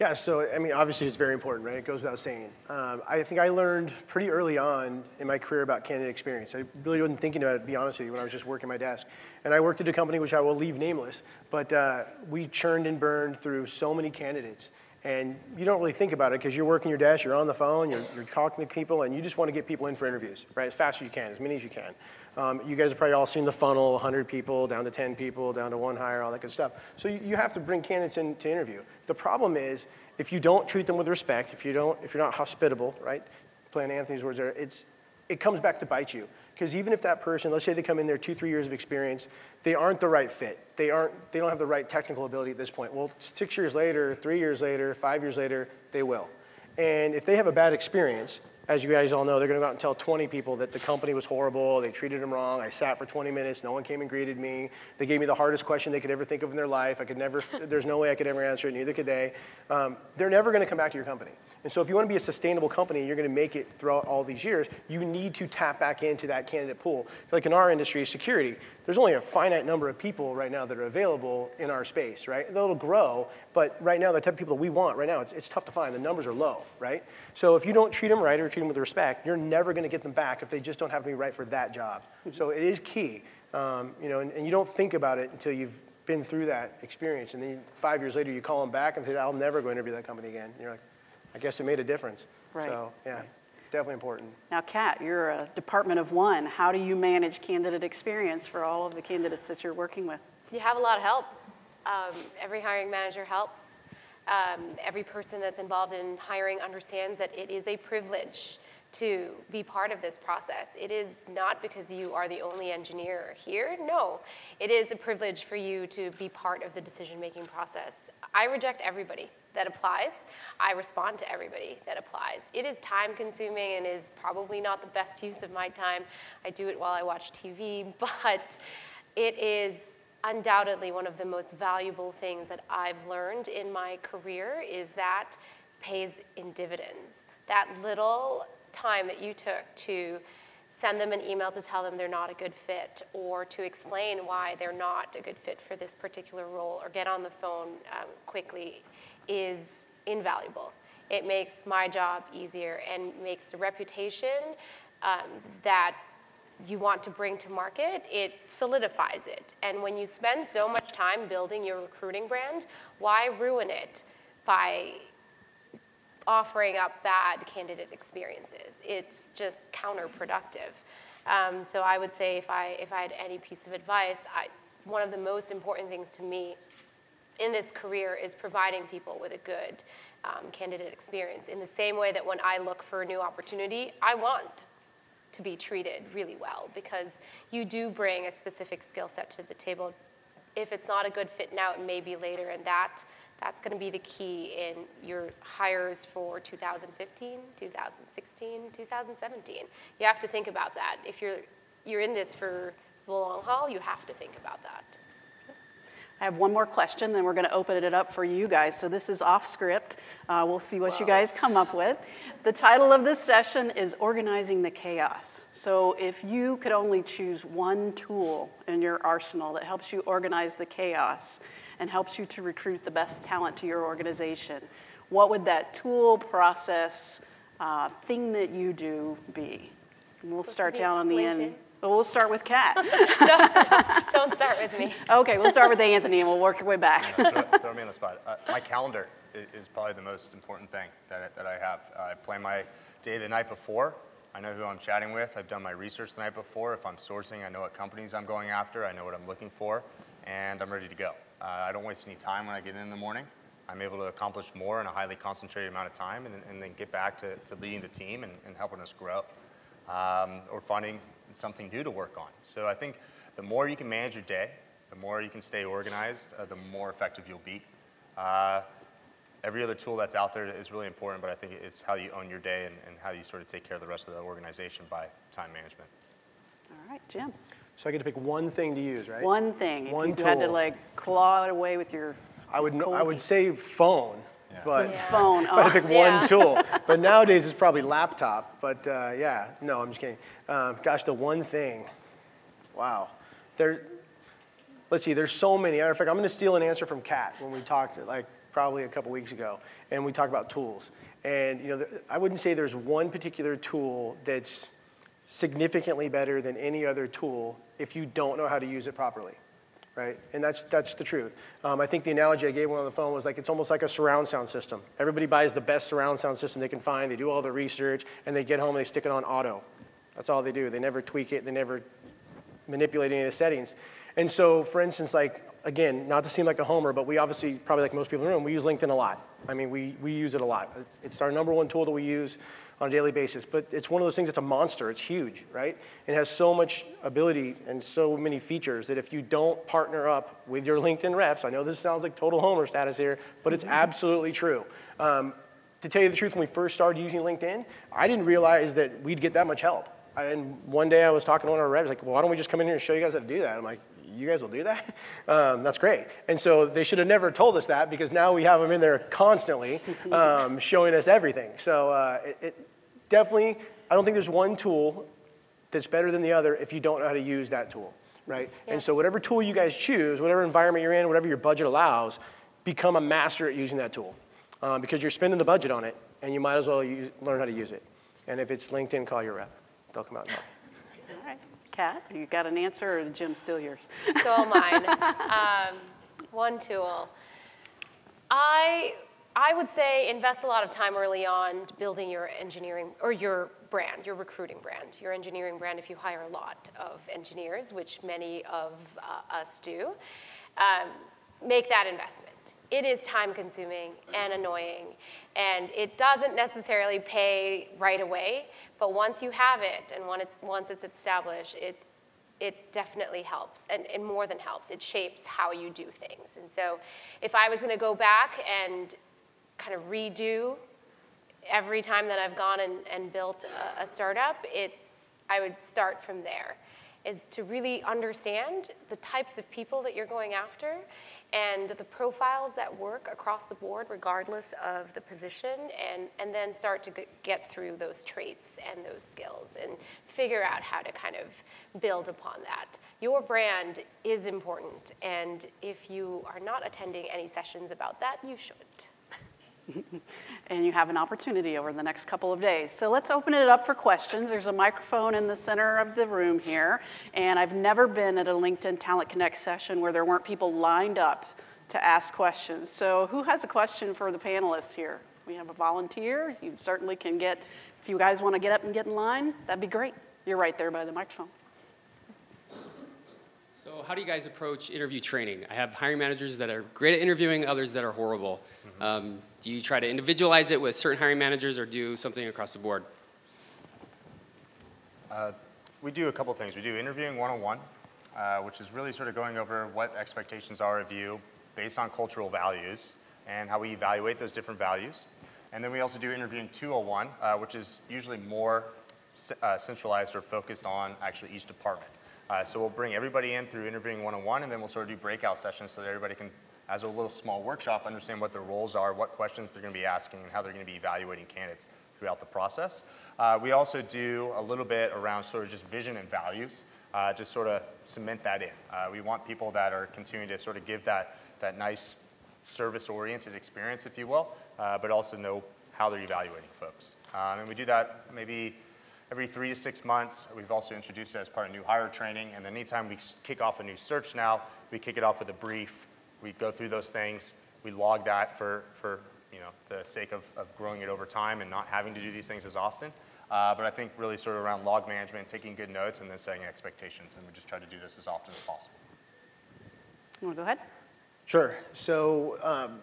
Speaker 4: Yeah, so I mean, obviously it's very important, right? It goes without saying. Um, I think I learned pretty early on in my career about candidate experience. I really wasn't thinking about it, to be honest with you, when I was just working my desk. And I worked at a company which I will leave nameless, but uh, we churned and burned through so many candidates. And you don't really think about it because you're working your desk, you're on the phone, you're, you're talking to people, and you just want to get people in for interviews, right? As fast as you can, as many as you can. Um, you guys have probably all seen the funnel 100 people, down to 10 people, down to one hire, all that good stuff. So you, you have to bring candidates in to interview. The problem is, if you don't treat them with respect, if, you don't, if you're not hospitable, right? Playing Anthony's words there, it's, it comes back to bite you. Because even if that person, let's say they come in there two, three years of experience, they aren't the right fit. They, aren't, they don't have the right technical ability at this point. Well, six years later, three years later, five years later, they will. And if they have a bad experience, as you guys all know, they're going to go out and tell 20 people that the company was horrible, they treated them wrong, I sat for 20 minutes, no one came and greeted me, they gave me the hardest question they could ever think of in their life, I could never, there's no way I could ever answer it, neither could they. Um, they're never going to come back to your company. And so if you want to be a sustainable company, and you're going to make it throughout all these years, you need to tap back into that candidate pool. Like in our industry, security, there's only a finite number of people right now that are available in our space, right? That'll grow, but right now, the type of people that we want right now, it's, it's tough to find. The numbers are low, right? So if you don't treat them right or treat them with respect, you're never going to get them back if they just don't have to be right for that job. So it is key, um, you know, and, and, you don't think about it until you've been through that experience, and then five years later, you call them back and say, "I'll never go interview that company again." And you're like, "I guess it made a difference."
Speaker 1: Right.
Speaker 4: So yeah. Right definitely important.
Speaker 1: Now, Kat, you're a department of one. How do you manage candidate experience for all of the candidates that you're working with?
Speaker 2: You have a lot of help. Um, every hiring manager helps. Um, every person that's involved in hiring understands that it is a privilege to be part of this process. It is not because you are the only engineer here. No, it is a privilege for you to be part of the decision-making process. I reject everybody that applies. I respond to everybody that applies. It is time consuming and is probably not the best use of my time. I do it while I watch TV, but it is undoubtedly one of the most valuable things that I've learned in my career is that pays in dividends. That little time that you took to send them an email to tell them they're not a good fit or to explain why they're not a good fit for this particular role or get on the phone um, quickly is invaluable. It makes my job easier and makes the reputation um, that you want to bring to market, it solidifies it. And when you spend so much time building your recruiting brand, why ruin it by offering up bad candidate experiences? It's just counterproductive. Um, so I would say if I, if I had any piece of advice, I, one of the most important things to me in this career is providing people with a good um, candidate experience. In the same way that when I look for a new opportunity, I want to be treated really well because you do bring a specific skill set to the table. If it's not a good fit now, it may be later, and that that's going to be the key in your hires for 2015, 2016, 2017. You have to think about that. If you're you're in this for the long haul, you have to think about that.
Speaker 1: I have one more question, then we're going to open it up for you guys. So this is off script. Uh, we'll see what you guys come up with. The title of this session is Organizing the Chaos. So if you could only choose one tool in your arsenal that helps you organize the chaos and helps you to recruit the best talent to your organization, what would that tool, process, uh, thing that you do be? And we'll start down on the
Speaker 2: LinkedIn?
Speaker 1: end. Well, we'll start with Kat.
Speaker 2: Don't start with me.
Speaker 1: okay, we'll start with Anthony and we'll work our way back.
Speaker 3: throw, throw me on the spot. Uh, my calendar is, is probably the most important thing that, I- that I have. I plan my day the night before. I know who I'm chatting with. I've done my research the night before. If I'm sourcing, I know what companies I'm going after. I know what I'm looking for, and I'm ready to go. Uh, I don't waste any time when I get in in the morning. I'm able to accomplish more in a highly concentrated amount of time, and, then- and then get back to, to leading the team and, and helping us grow, um, or finding something new to work on. So I think the more you can manage your day, the more you can stay organized, uh, the more effective you'll be. Uh, every other tool that's out there is really important, but I think it's how you own your day and, and how you sort of take care of the rest of the organization by time management.
Speaker 1: All right, Jim.
Speaker 4: So I get to pick one thing to use, right?
Speaker 1: One thing.
Speaker 4: One
Speaker 1: if you had to like claw it away with your
Speaker 4: I would, no- I would say phone,
Speaker 3: Yeah.
Speaker 4: but
Speaker 2: Yeah.
Speaker 1: phone.
Speaker 4: if I had
Speaker 1: Oh,
Speaker 4: to pick
Speaker 2: Yeah.
Speaker 4: one tool. But nowadays it's probably laptop. But uh, yeah, no, I'm just kidding. Um, gosh, the one thing. Wow. There. Let's see. There's so many. Matter of fact, I'm going to steal an answer from Kat when we talked like probably a couple weeks ago, and we talked about tools. And you know, I wouldn't say there's one particular tool that's significantly better than any other tool if you don't know how to use it properly right? And that's, that's the truth. Um, I think the analogy I gave one on the phone was like it's almost like a surround sound system. Everybody buys the best surround sound system they can find, they do all the research, and they get home and they stick it on auto. That's all they do. They never tweak it, they never manipulate any of the settings. And so, for instance, like, again, not to seem like a homer, but we obviously, probably like most people in the room, we use LinkedIn a lot. I mean, we, we use it a lot. It's our number one tool that we use on a daily basis. But it's one of those things that's a monster. It's huge, right? It has so much ability and so many features that if you don't partner up with your LinkedIn reps, I know this sounds like total homer status here, but it's absolutely true. Um, to tell you the truth, when we first started using LinkedIn, I didn't realize that we'd get that much help. And one day I was talking to one of our reps, like, well, why don't we just come in here and show you guys how to do that? I'm like, you guys will do that? Um, that's great. And so they should have never told us that because now we have them in there constantly um, showing us everything. So uh, it, it definitely, I don't think there's one tool that's better than the other if you don't know how to use that tool, right?
Speaker 2: Yeah.
Speaker 4: And so whatever tool you guys choose, whatever environment you're in, whatever your budget allows, become a master at using that tool um, because you're spending the budget on it and you might as well use, learn how to use it. And if it's LinkedIn, call your rep. They'll come out and help.
Speaker 1: All right. Kat, you got an answer or is Jim still yours?
Speaker 2: Still mine. Um, one tool. I I would say invest a lot of time early on building your engineering or your brand, your recruiting brand, your engineering brand. If you hire a lot of engineers, which many of uh, us do, um, make that investment. It is time consuming and annoying, and it doesn't necessarily pay right away. But once you have it, and it's, once it's established, it it definitely helps, and, and more than helps. It shapes how you do things. And so, if I was going to go back and kind of redo every time that I've gone and, and built a, a startup, it's I would start from there. Is to really understand the types of people that you're going after and the profiles that work across the board, regardless of the position, and, and then start to get through those traits and those skills and figure out how to kind of build upon that. Your brand is important, and if you are not attending any sessions about that, you should.
Speaker 1: and you have an opportunity over the next couple of days. So let's open it up for questions. There's a microphone in the center of the room here, and I've never been at a LinkedIn Talent Connect session where there weren't people lined up to ask questions. So who has a question for the panelists here? We have a volunteer. You certainly can get, if you guys want to get up and get in line, that'd be great. You're right there by the microphone.
Speaker 5: So how do you guys approach interview training? I have hiring managers that are great at interviewing, others that are horrible. Mm-hmm. Um, do you try to individualize it with certain hiring managers or do something across the board?
Speaker 3: Uh, we do a couple things. We do interviewing one-on-one, uh, which is really sort of going over what expectations are of you based on cultural values and how we evaluate those different values. And then we also do interviewing 201, uh, which is usually more uh, centralized or focused on actually each department. Uh, so we'll bring everybody in through interviewing one-on-one, and then we'll sort of do breakout sessions so that everybody can, as a little small workshop, understand what their roles are, what questions they're going to be asking, and how they're going to be evaluating candidates throughout the process. Uh, we also do a little bit around sort of just vision and values, uh, just sort of cement that in. Uh, we want people that are continuing to sort of give that, that nice service-oriented experience, if you will, uh, but also know how they're evaluating folks. Um, and we do that maybe every three to six months. We've also introduced it as part of new hire training. And then anytime we kick off a new search now, we kick it off with a brief. We go through those things. We log that for, for you know, the sake of, of growing it over time and not having to do these things as often. Uh, but I think really sort of around log management, taking good notes, and then setting expectations. And we just try to do this as often as possible.
Speaker 1: You want to go ahead?
Speaker 4: Sure. So um,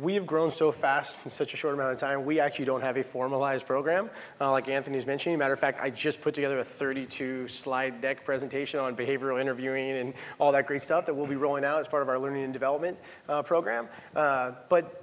Speaker 4: we have grown so fast in such a short amount of time, we actually don't have a formalized program, uh, like Anthony's mentioning. Matter of fact, I just put together a 32 slide deck presentation on behavioral interviewing and all that great stuff that we'll be rolling out as part of our learning and development uh, program. Uh, but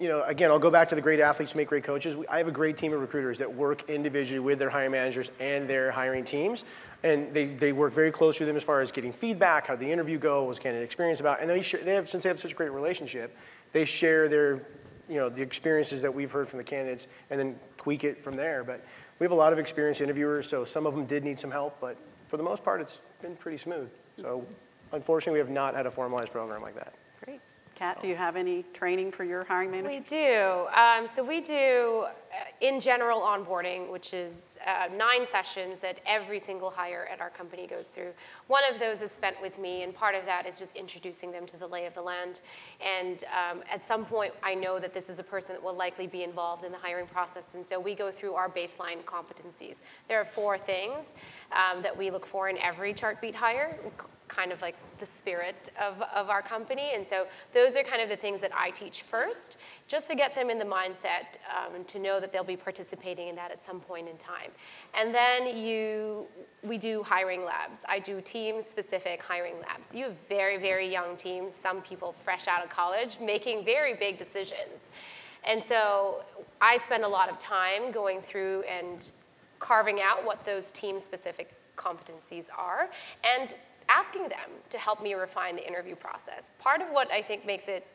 Speaker 4: you know, again, I'll go back to the great athletes make great coaches. I have a great team of recruiters that work individually with their hiring managers and their hiring teams. And they, they work very closely with them as far as getting feedback, how the interview goes, what's candidate experience about. And they, they have, since they have such a great relationship, they share their, you know, the experiences that we've heard from the candidates and then tweak it from there. But we have a lot of experienced interviewers, so some of them did need some help, but for the most part, it's been pretty smooth. So unfortunately, we have not had a formalized program like that.
Speaker 1: Great. Kat, do you have any training for your hiring manager?
Speaker 2: We do. Um, so we do, uh, in general, onboarding, which is uh, nine sessions that every single hire at our company goes through. One of those is spent with me, and part of that is just introducing them to the lay of the land. And um, at some point, I know that this is a person that will likely be involved in the hiring process, and so we go through our baseline competencies. There are four things um, that we look for in every Chartbeat hire kind of like the spirit of, of our company. And so those are kind of the things that I teach first, just to get them in the mindset um, and to know that they'll be participating in that at some point in time. And then you, we do hiring labs. I do team-specific hiring labs. You have very, very young teams, some people fresh out of college, making very big decisions. And so I spend a lot of time going through and carving out what those team-specific competencies are and asking them to help me refine the interview process. Part of what I think makes it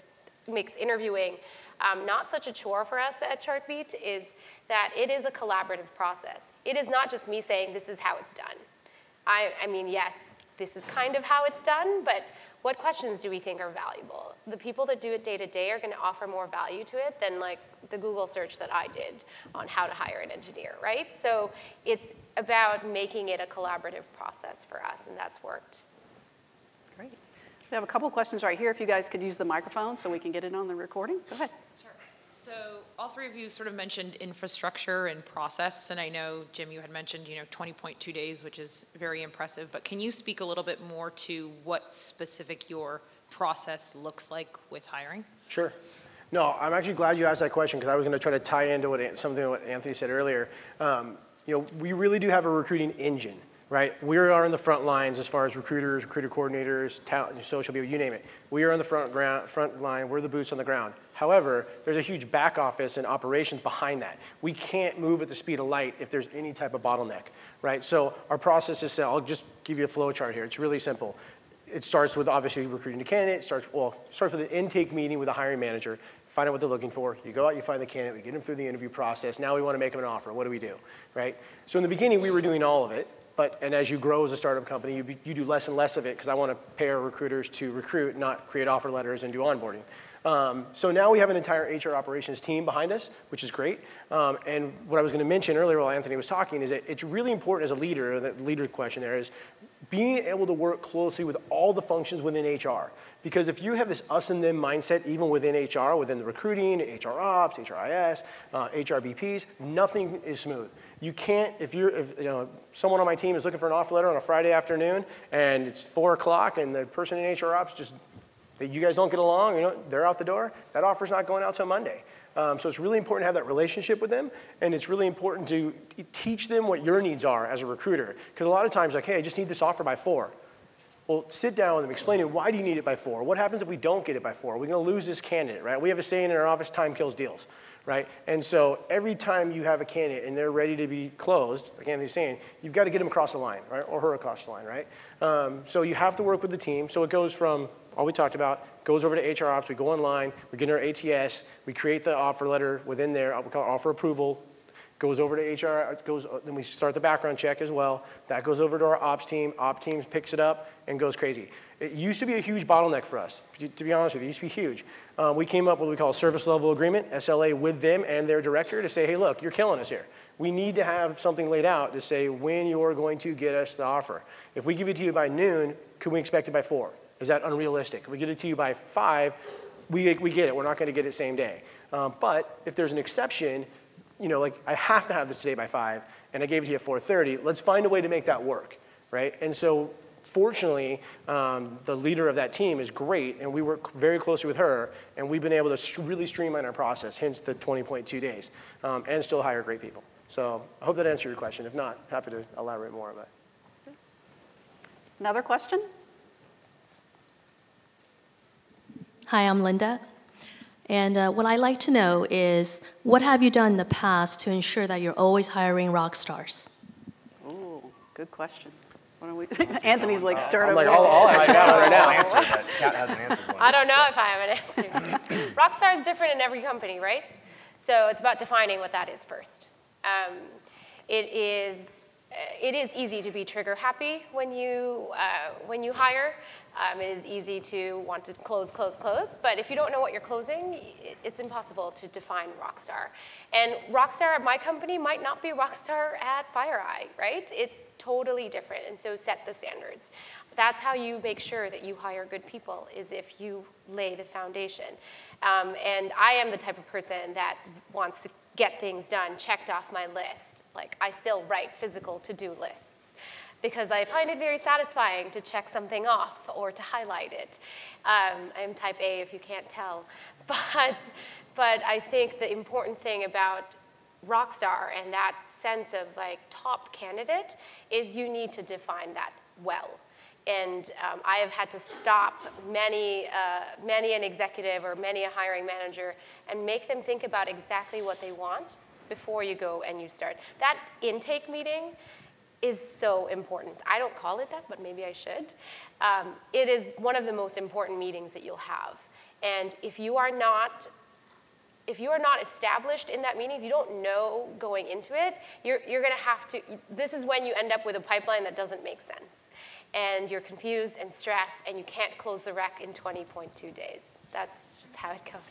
Speaker 2: makes interviewing um, not such a chore for us at Chartbeat is that it is a collaborative process. It is not just me saying this is how it's done. I, I mean, yes, this is kind of how it's done, but what questions do we think are valuable? The people that do it day to day are going to offer more value to it than like the Google search that I did on how to hire an engineer, right? So it's about making it a collaborative process for us, and that's worked.
Speaker 1: Great. We have a couple questions right here. If you guys could use the microphone so we can get it on the recording. Go ahead.
Speaker 6: Sure. So all three of you sort of mentioned infrastructure and process, and I know, Jim, you had mentioned, you know, 20.2 days, which is very impressive, but can you speak a little bit more to what specific your process looks like with hiring?
Speaker 4: Sure. No, I'm actually glad you asked that question because I was going to try to tie into what, something what Anthony said earlier. Um, you know, we really do have a recruiting engine, right? We are on the front lines as far as recruiters, recruiter coordinators, talent, social people, you name it. We are on the front, ground, front line, we're the boots on the ground. However, there's a huge back office and operations behind that. We can't move at the speed of light if there's any type of bottleneck, right? So our process is, I'll just give you a flow chart here. It's really simple. It starts with obviously recruiting the candidate, starts, well, starts with an intake meeting with a hiring manager find out what they're looking for. You go out, you find the candidate, we get them through the interview process. Now we want to make them an offer. What do we do, right? So in the beginning, we were doing all of it. But, and as you grow as a startup company, you, be, you do less and less of it because I want to pay our recruiters to recruit, not create offer letters and do onboarding. Um, so now we have an entire HR operations team behind us, which is great. Um, and what I was going to mention earlier while Anthony was talking is that it's really important as a leader, the leader question there is being able to work closely with all the functions within HR. Because if you have this us and them mindset, even within HR, within the recruiting, HR ops, HRIS, uh, HRBPs, nothing is smooth. You can't, if you're, if, you know, someone on my team is looking for an offer letter on a Friday afternoon and it's four o'clock and the person in HR ops just, that you guys don't get along, you know, they're out the door, that offer's not going out till Monday. Um, so it's really important to have that relationship with them, and it's really important to teach them what your needs are as a recruiter. Because a lot of times, like, hey, I just need this offer by four. Well, sit down with them, explain it. Why do you need it by four? What happens if we don't get it by four? We're going to lose this candidate, right? We have a saying in our office: "Time kills deals." Right? And so every time you have a candidate and they're ready to be closed, like Anthony's saying, you've got to get them across the line, right? Or her across the line, right? Um, so you have to work with the team. So it goes from all we talked about, goes over to HR ops, we go online, we get our ATS, we create the offer letter within there, we call it offer approval, goes over to HR, goes, then we start the background check as well. That goes over to our ops team, op team picks it up and goes crazy. It used to be a huge bottleneck for us, to be honest with you, it used to be huge. Um, we came up with what we call a service level agreement, SLA, with them and their director to say, hey, look, you're killing us here. We need to have something laid out to say when you're going to get us the offer. If we give it to you by noon, can we expect it by four? Is that unrealistic? If we get it to you by five, we, we get it. We're not going to get it same day. Um, but if there's an exception, you know, like I have to have this today by five, and I gave it to you at 4:30. Let's find a way to make that work, right? And so, fortunately, um, the leader of that team is great, and we work very closely with her, and we've been able to st- really streamline our process. Hence the 20.2 days, um, and still hire great people. So I hope that answered your question. If not, happy to elaborate more. But
Speaker 1: Another question?
Speaker 7: Hi, I'm Linda. And uh, what I'd like to know is what have you done in the past to ensure that you're always hiring rock stars?
Speaker 1: Ooh, good question. Why don't we, Anthony's like stirred
Speaker 4: I'm like. I'll, I'll answer that right now.
Speaker 3: answer. Kat hasn't answered one.
Speaker 2: I don't know if I have an answer. Rockstar is different in every company, right? So it's about defining what that is first. Um, it is uh, it is easy to be trigger happy when you uh, when you hire. Um, it is easy to want to close, close, close. But if you don't know what you're closing, it's impossible to define rockstar. And rockstar at my company might not be rockstar at FireEye, right? It's totally different. And so set the standards. That's how you make sure that you hire good people, is if you lay the foundation. Um, and I am the type of person that wants to get things done, checked off my list. Like, I still write physical to-do lists because I find it very satisfying to check something off or to highlight it. Um, I'm type A if you can't tell. But, but I think the important thing about Rockstar and that sense of like top candidate is you need to define that well. And um, I have had to stop many, uh, many an executive or many a hiring manager and make them think about exactly what they want before you go and you start. That intake meeting is so important. I don't call it that, but maybe I should. Um, it is one of the most important meetings that you'll have. And if you are not if you are not established in that meeting, if you don't know going into it, you're, you're going to have to, this is when you end up with a pipeline that doesn't make sense. And you're confused and stressed, and you can't close the rec in 20.2 days. That's just how it goes.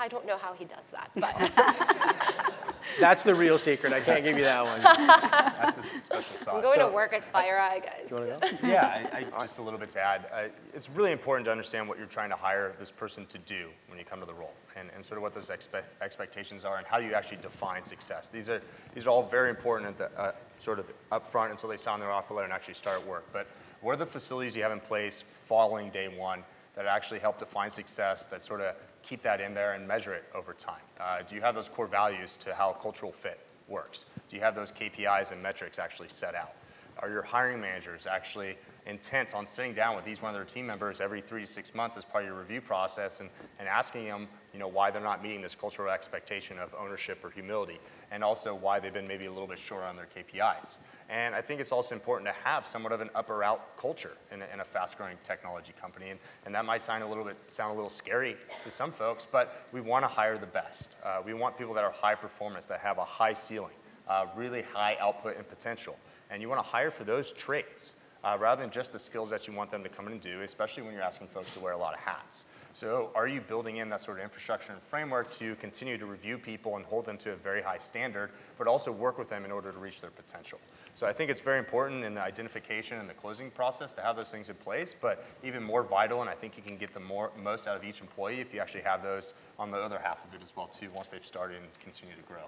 Speaker 2: I don't know how he does that, but
Speaker 4: That's the real secret. I can't give you that one.
Speaker 3: That's the special sauce.
Speaker 2: I'm going
Speaker 4: So-
Speaker 2: to work at FireEye, guys.
Speaker 4: You go?
Speaker 3: Yeah, I, I, just a little bit to add. Uh, it's really important to understand what you're trying to hire this person to do when you come to the role, and, and sort of what those expe- expectations are, and how you actually define success. These are these are all very important at the uh, sort of upfront until they sign their offer letter and actually start work. But what are the facilities you have in place following day one that actually help define success? That sort of keep that in there and measure it over time. Uh, do you have those core values to how cultural fit works? Do you have those KPIs and metrics actually set out? Are your hiring managers actually intent on sitting down with each one of their team members every three to six months as part of your review process and, and asking them, you know, why they're not meeting this cultural expectation of ownership or humility, and also why they've been maybe a little bit short on their KPIs. And I think it's also important to have somewhat of an upper out culture in a, in a fast-growing technology company. And, and that might sound a little bit sound a little scary to some folks, but we want to hire the best. Uh, we want people that are high performance, that have a high ceiling, uh, really high output and potential. And you want to hire for those traits. uh, rather than just the skills that you want them to come in and do, especially when you're asking folks to wear a lot of hats. So are you building in that sort of infrastructure and framework to continue to review people and hold them to a very high standard, but also work with them in order to reach their potential? So I think it's very important in the identification and the closing process to have those things in place, but even more vital, and I think you can get the more, most out of each employee if you actually have those on the other half of it as well too, once they've started and continue to grow.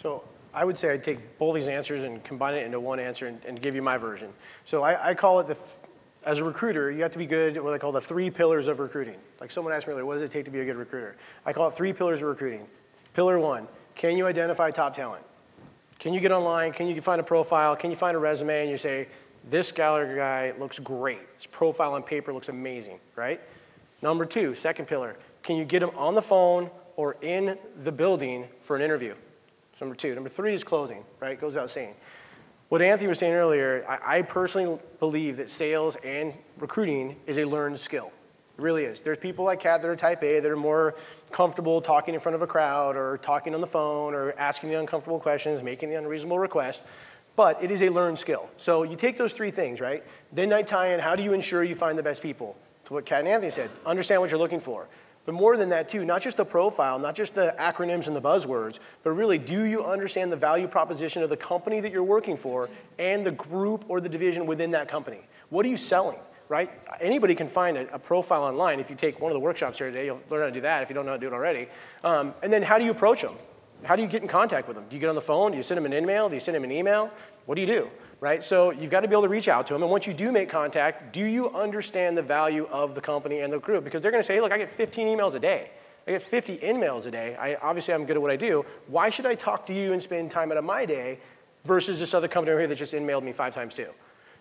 Speaker 4: So I would say I'd take both these answers and combine it into one answer and, and give you my version. So I, I call it the, th- as a recruiter, you have to be good at what I call the three pillars of recruiting. Like someone asked me earlier, what does it take to be a good recruiter? I call it three pillars of recruiting. Pillar one, can you identify top talent? Can you get online? Can you find a profile? Can you find a resume and you say, this Gallagher guy looks great. His profile on paper looks amazing, right? Number two, second pillar, can you get him on the phone or in the building for an interview? That's number two. Number three is closing, right? Goes without saying. What Anthony was saying earlier, I, I personally believe that sales and recruiting is a learned skill. It really is. There's people like Kat that are type A that are more comfortable talking in front of a crowd or talking on the phone or asking the uncomfortable questions, making the unreasonable request. But it is a learned skill. So you take those three things, right? Then I tie in how do you ensure you find the best people? To what Kat and Anthony said, understand what you're looking for. But more than that, too, not just the profile, not just the acronyms and the buzzwords, but really, do you understand the value proposition of the company that you're working for and the group or the division within that company? What are you selling, right? Anybody can find a, a profile online. If you take one of the workshops here today, you'll learn how to do that if you don't know how to do it already. Um, and then, how do you approach them? How do you get in contact with them? Do you get on the phone? Do you send them an email? Do you send them an email? What do you do? right? So you've got to be able to reach out to them. And once you do make contact, do you understand the value of the company and the group? Because they're going to say, hey, look, I get 15 emails a day. I get 50 emails a day. I, obviously, I'm good at what I do. Why should I talk to you and spend time out of my day versus this other company over here that just emailed me five times too?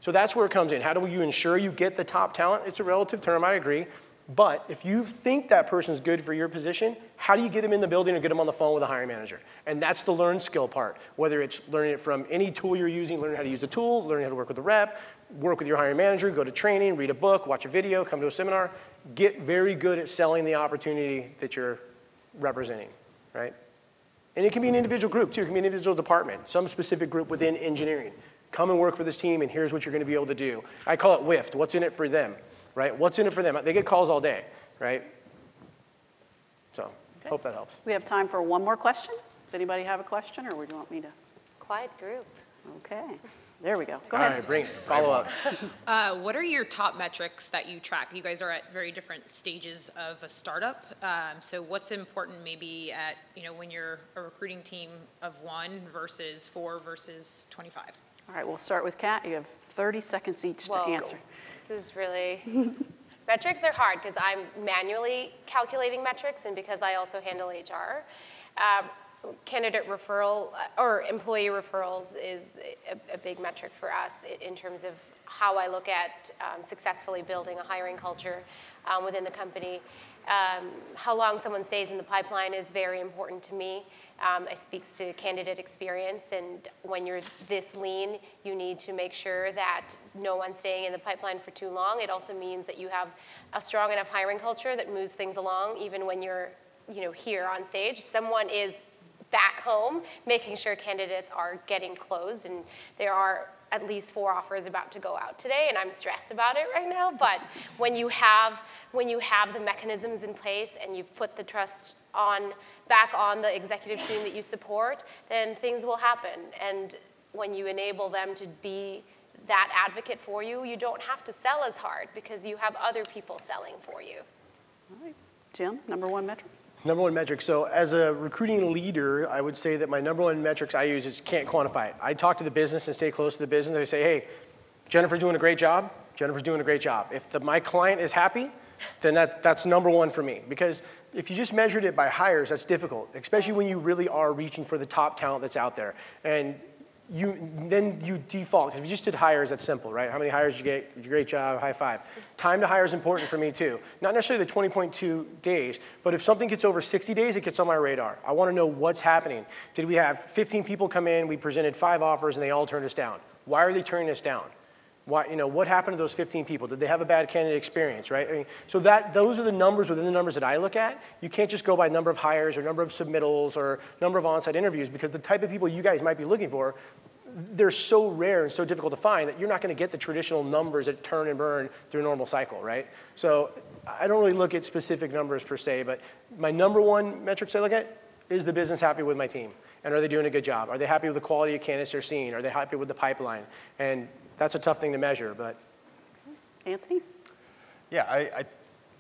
Speaker 4: So that's where it comes in. How do you ensure you get the top talent? It's a relative term, I agree. But if you think that person's good for your position, how do you get them in the building or get them on the phone with a hiring manager? And that's the learn skill part. Whether it's learning it from any tool you're using, learning how to use the tool, learning how to work with the rep, work with your hiring manager, go to training, read a book, watch a video, come to a seminar, get very good at selling the opportunity that you're representing, right? And it can be an individual group too. It can be an individual department, some specific group within engineering. Come and work for this team, and here's what you're going to be able to do. I call it WIFT. What's in it for them? right? What's in it for them? They get calls all day, right? So, okay. hope that helps.
Speaker 1: We have time for one more question. Does anybody have a question, or would you want me to?
Speaker 2: Quiet group.
Speaker 1: Okay. There we go. Go
Speaker 4: All
Speaker 1: ahead.
Speaker 4: All right, bring it. Follow up.
Speaker 6: Uh, what are your top metrics that you track? You guys are at very different stages of a startup. Um, so what's important maybe at, you know, when you're a recruiting team of one versus four versus 25?
Speaker 1: All right, we'll start with Kat. You have 30 seconds each
Speaker 2: Whoa.
Speaker 1: to answer.
Speaker 2: This is really, metrics are hard because I'm manually calculating metrics and because I also handle HR. Um, candidate referral uh, or employee referrals is a, a, big metric for us in terms of how I look at um, successfully building a hiring culture um, within the company. Um, how long someone stays in the pipeline is very important to me. Um, it speaks to candidate experience, and when you're this lean, you need to make sure that no one's staying in the pipeline for too long. It also means that you have a strong enough hiring culture that moves things along, even when you're, you know, here on stage. Someone is back home, making sure candidates are getting closed, and there are at least four offers about to go out today, and I'm stressed about it right now. But when you have when you have the mechanisms in place and you've put the trust on back on the executive team that you support, then things will happen. And when you enable them to be that advocate for you, you don't have to sell as hard because you have other people selling for you.
Speaker 1: All right. Jim, number one metric?
Speaker 4: Number one metric. So as a recruiting leader, I would say that my number one metrics I use is can't quantify it. I talk to the business and stay close to the business. They say, hey, Jennifer's doing a great job. Jennifer's doing a great job. If the, my client is happy, then that, that's number one for me. Because if you just measured it by hires, that's difficult, especially when you really are reaching for the top talent that's out there. And you then you default. If you just did hires, that's simple, right? How many hires you get? Great job, high five. Time to hire is important for me too. Not necessarily the 20.2 days, but if something gets over 60 days, it gets on my radar. I want to know what's happening. Did we have 15 people come in? We presented five offers, and they all turned us down. Why are they turning us down? Why, you know, what happened to those 15 people? Did they have a bad candidate experience, right? I mean, so that, those are the numbers within the numbers that I look at. You can't just go by number of hires or number of submittals or number of on-site interviews because the type of people you guys might be looking for, they're so rare and so difficult to find that you're not going to get the traditional numbers that turn and burn through a normal cycle, right? So I don't really look at specific numbers per se, but my number one metrics I look at is the business happy with my team? And are they doing a good job? Are they happy with the quality of candidates they're seeing? Are they happy with the pipeline? And that's a tough thing to measure, but
Speaker 1: Anthony?
Speaker 3: Yeah, I, I,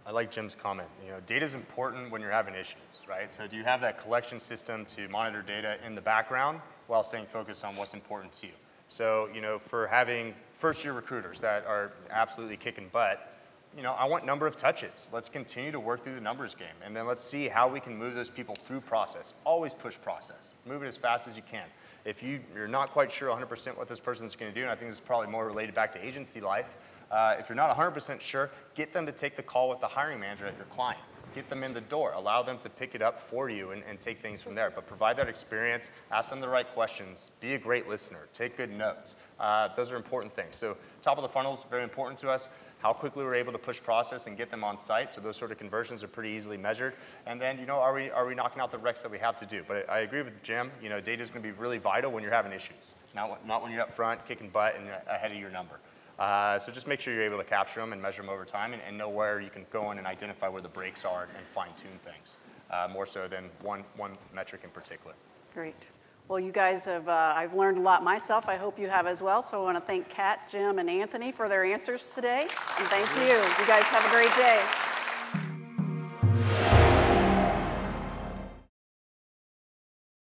Speaker 3: I like Jim's comment. You know, data is important when you're having issues, right? So do you have that collection system to monitor data in the background while staying focused on what's important to you? So, you know, for having first-year recruiters that are absolutely kicking butt, you know, I want number of touches. Let's continue to work through the numbers game, and then let's see how we can move those people through process. Always push process. Move it as fast as you can. If you, you're not quite sure 100% what this person's going to do, and I think this is probably more related back to agency life, uh, if you're not 100% sure, get them to take the call with the hiring manager at your client. Get them in the door. Allow them to pick it up for you and, and take things from there. But provide that experience. Ask them the right questions. Be a great listener. Take good notes. Uh, those are important things. So top of the funnel is very important to us how quickly we're able to push process and get them on site. So those sort of conversions are pretty easily measured. And then, you know, are we, are we knocking out the recs that we have to do? But I agree with Jim. You know, data is going to be really vital when you're having issues, not, not when you're up front kicking butt and ahead of your number. Uh, so just make sure you're able to capture them and measure them over time and, and know where you can go in and identify where the breaks are and fine tune things, uh, more so than one, one metric in particular.
Speaker 1: Great. Well, you guys have, uh, I've learned a lot myself. I hope you have as well. So I want to thank Kat, Jim, and Anthony for their answers today. And thank you. You guys have a great day.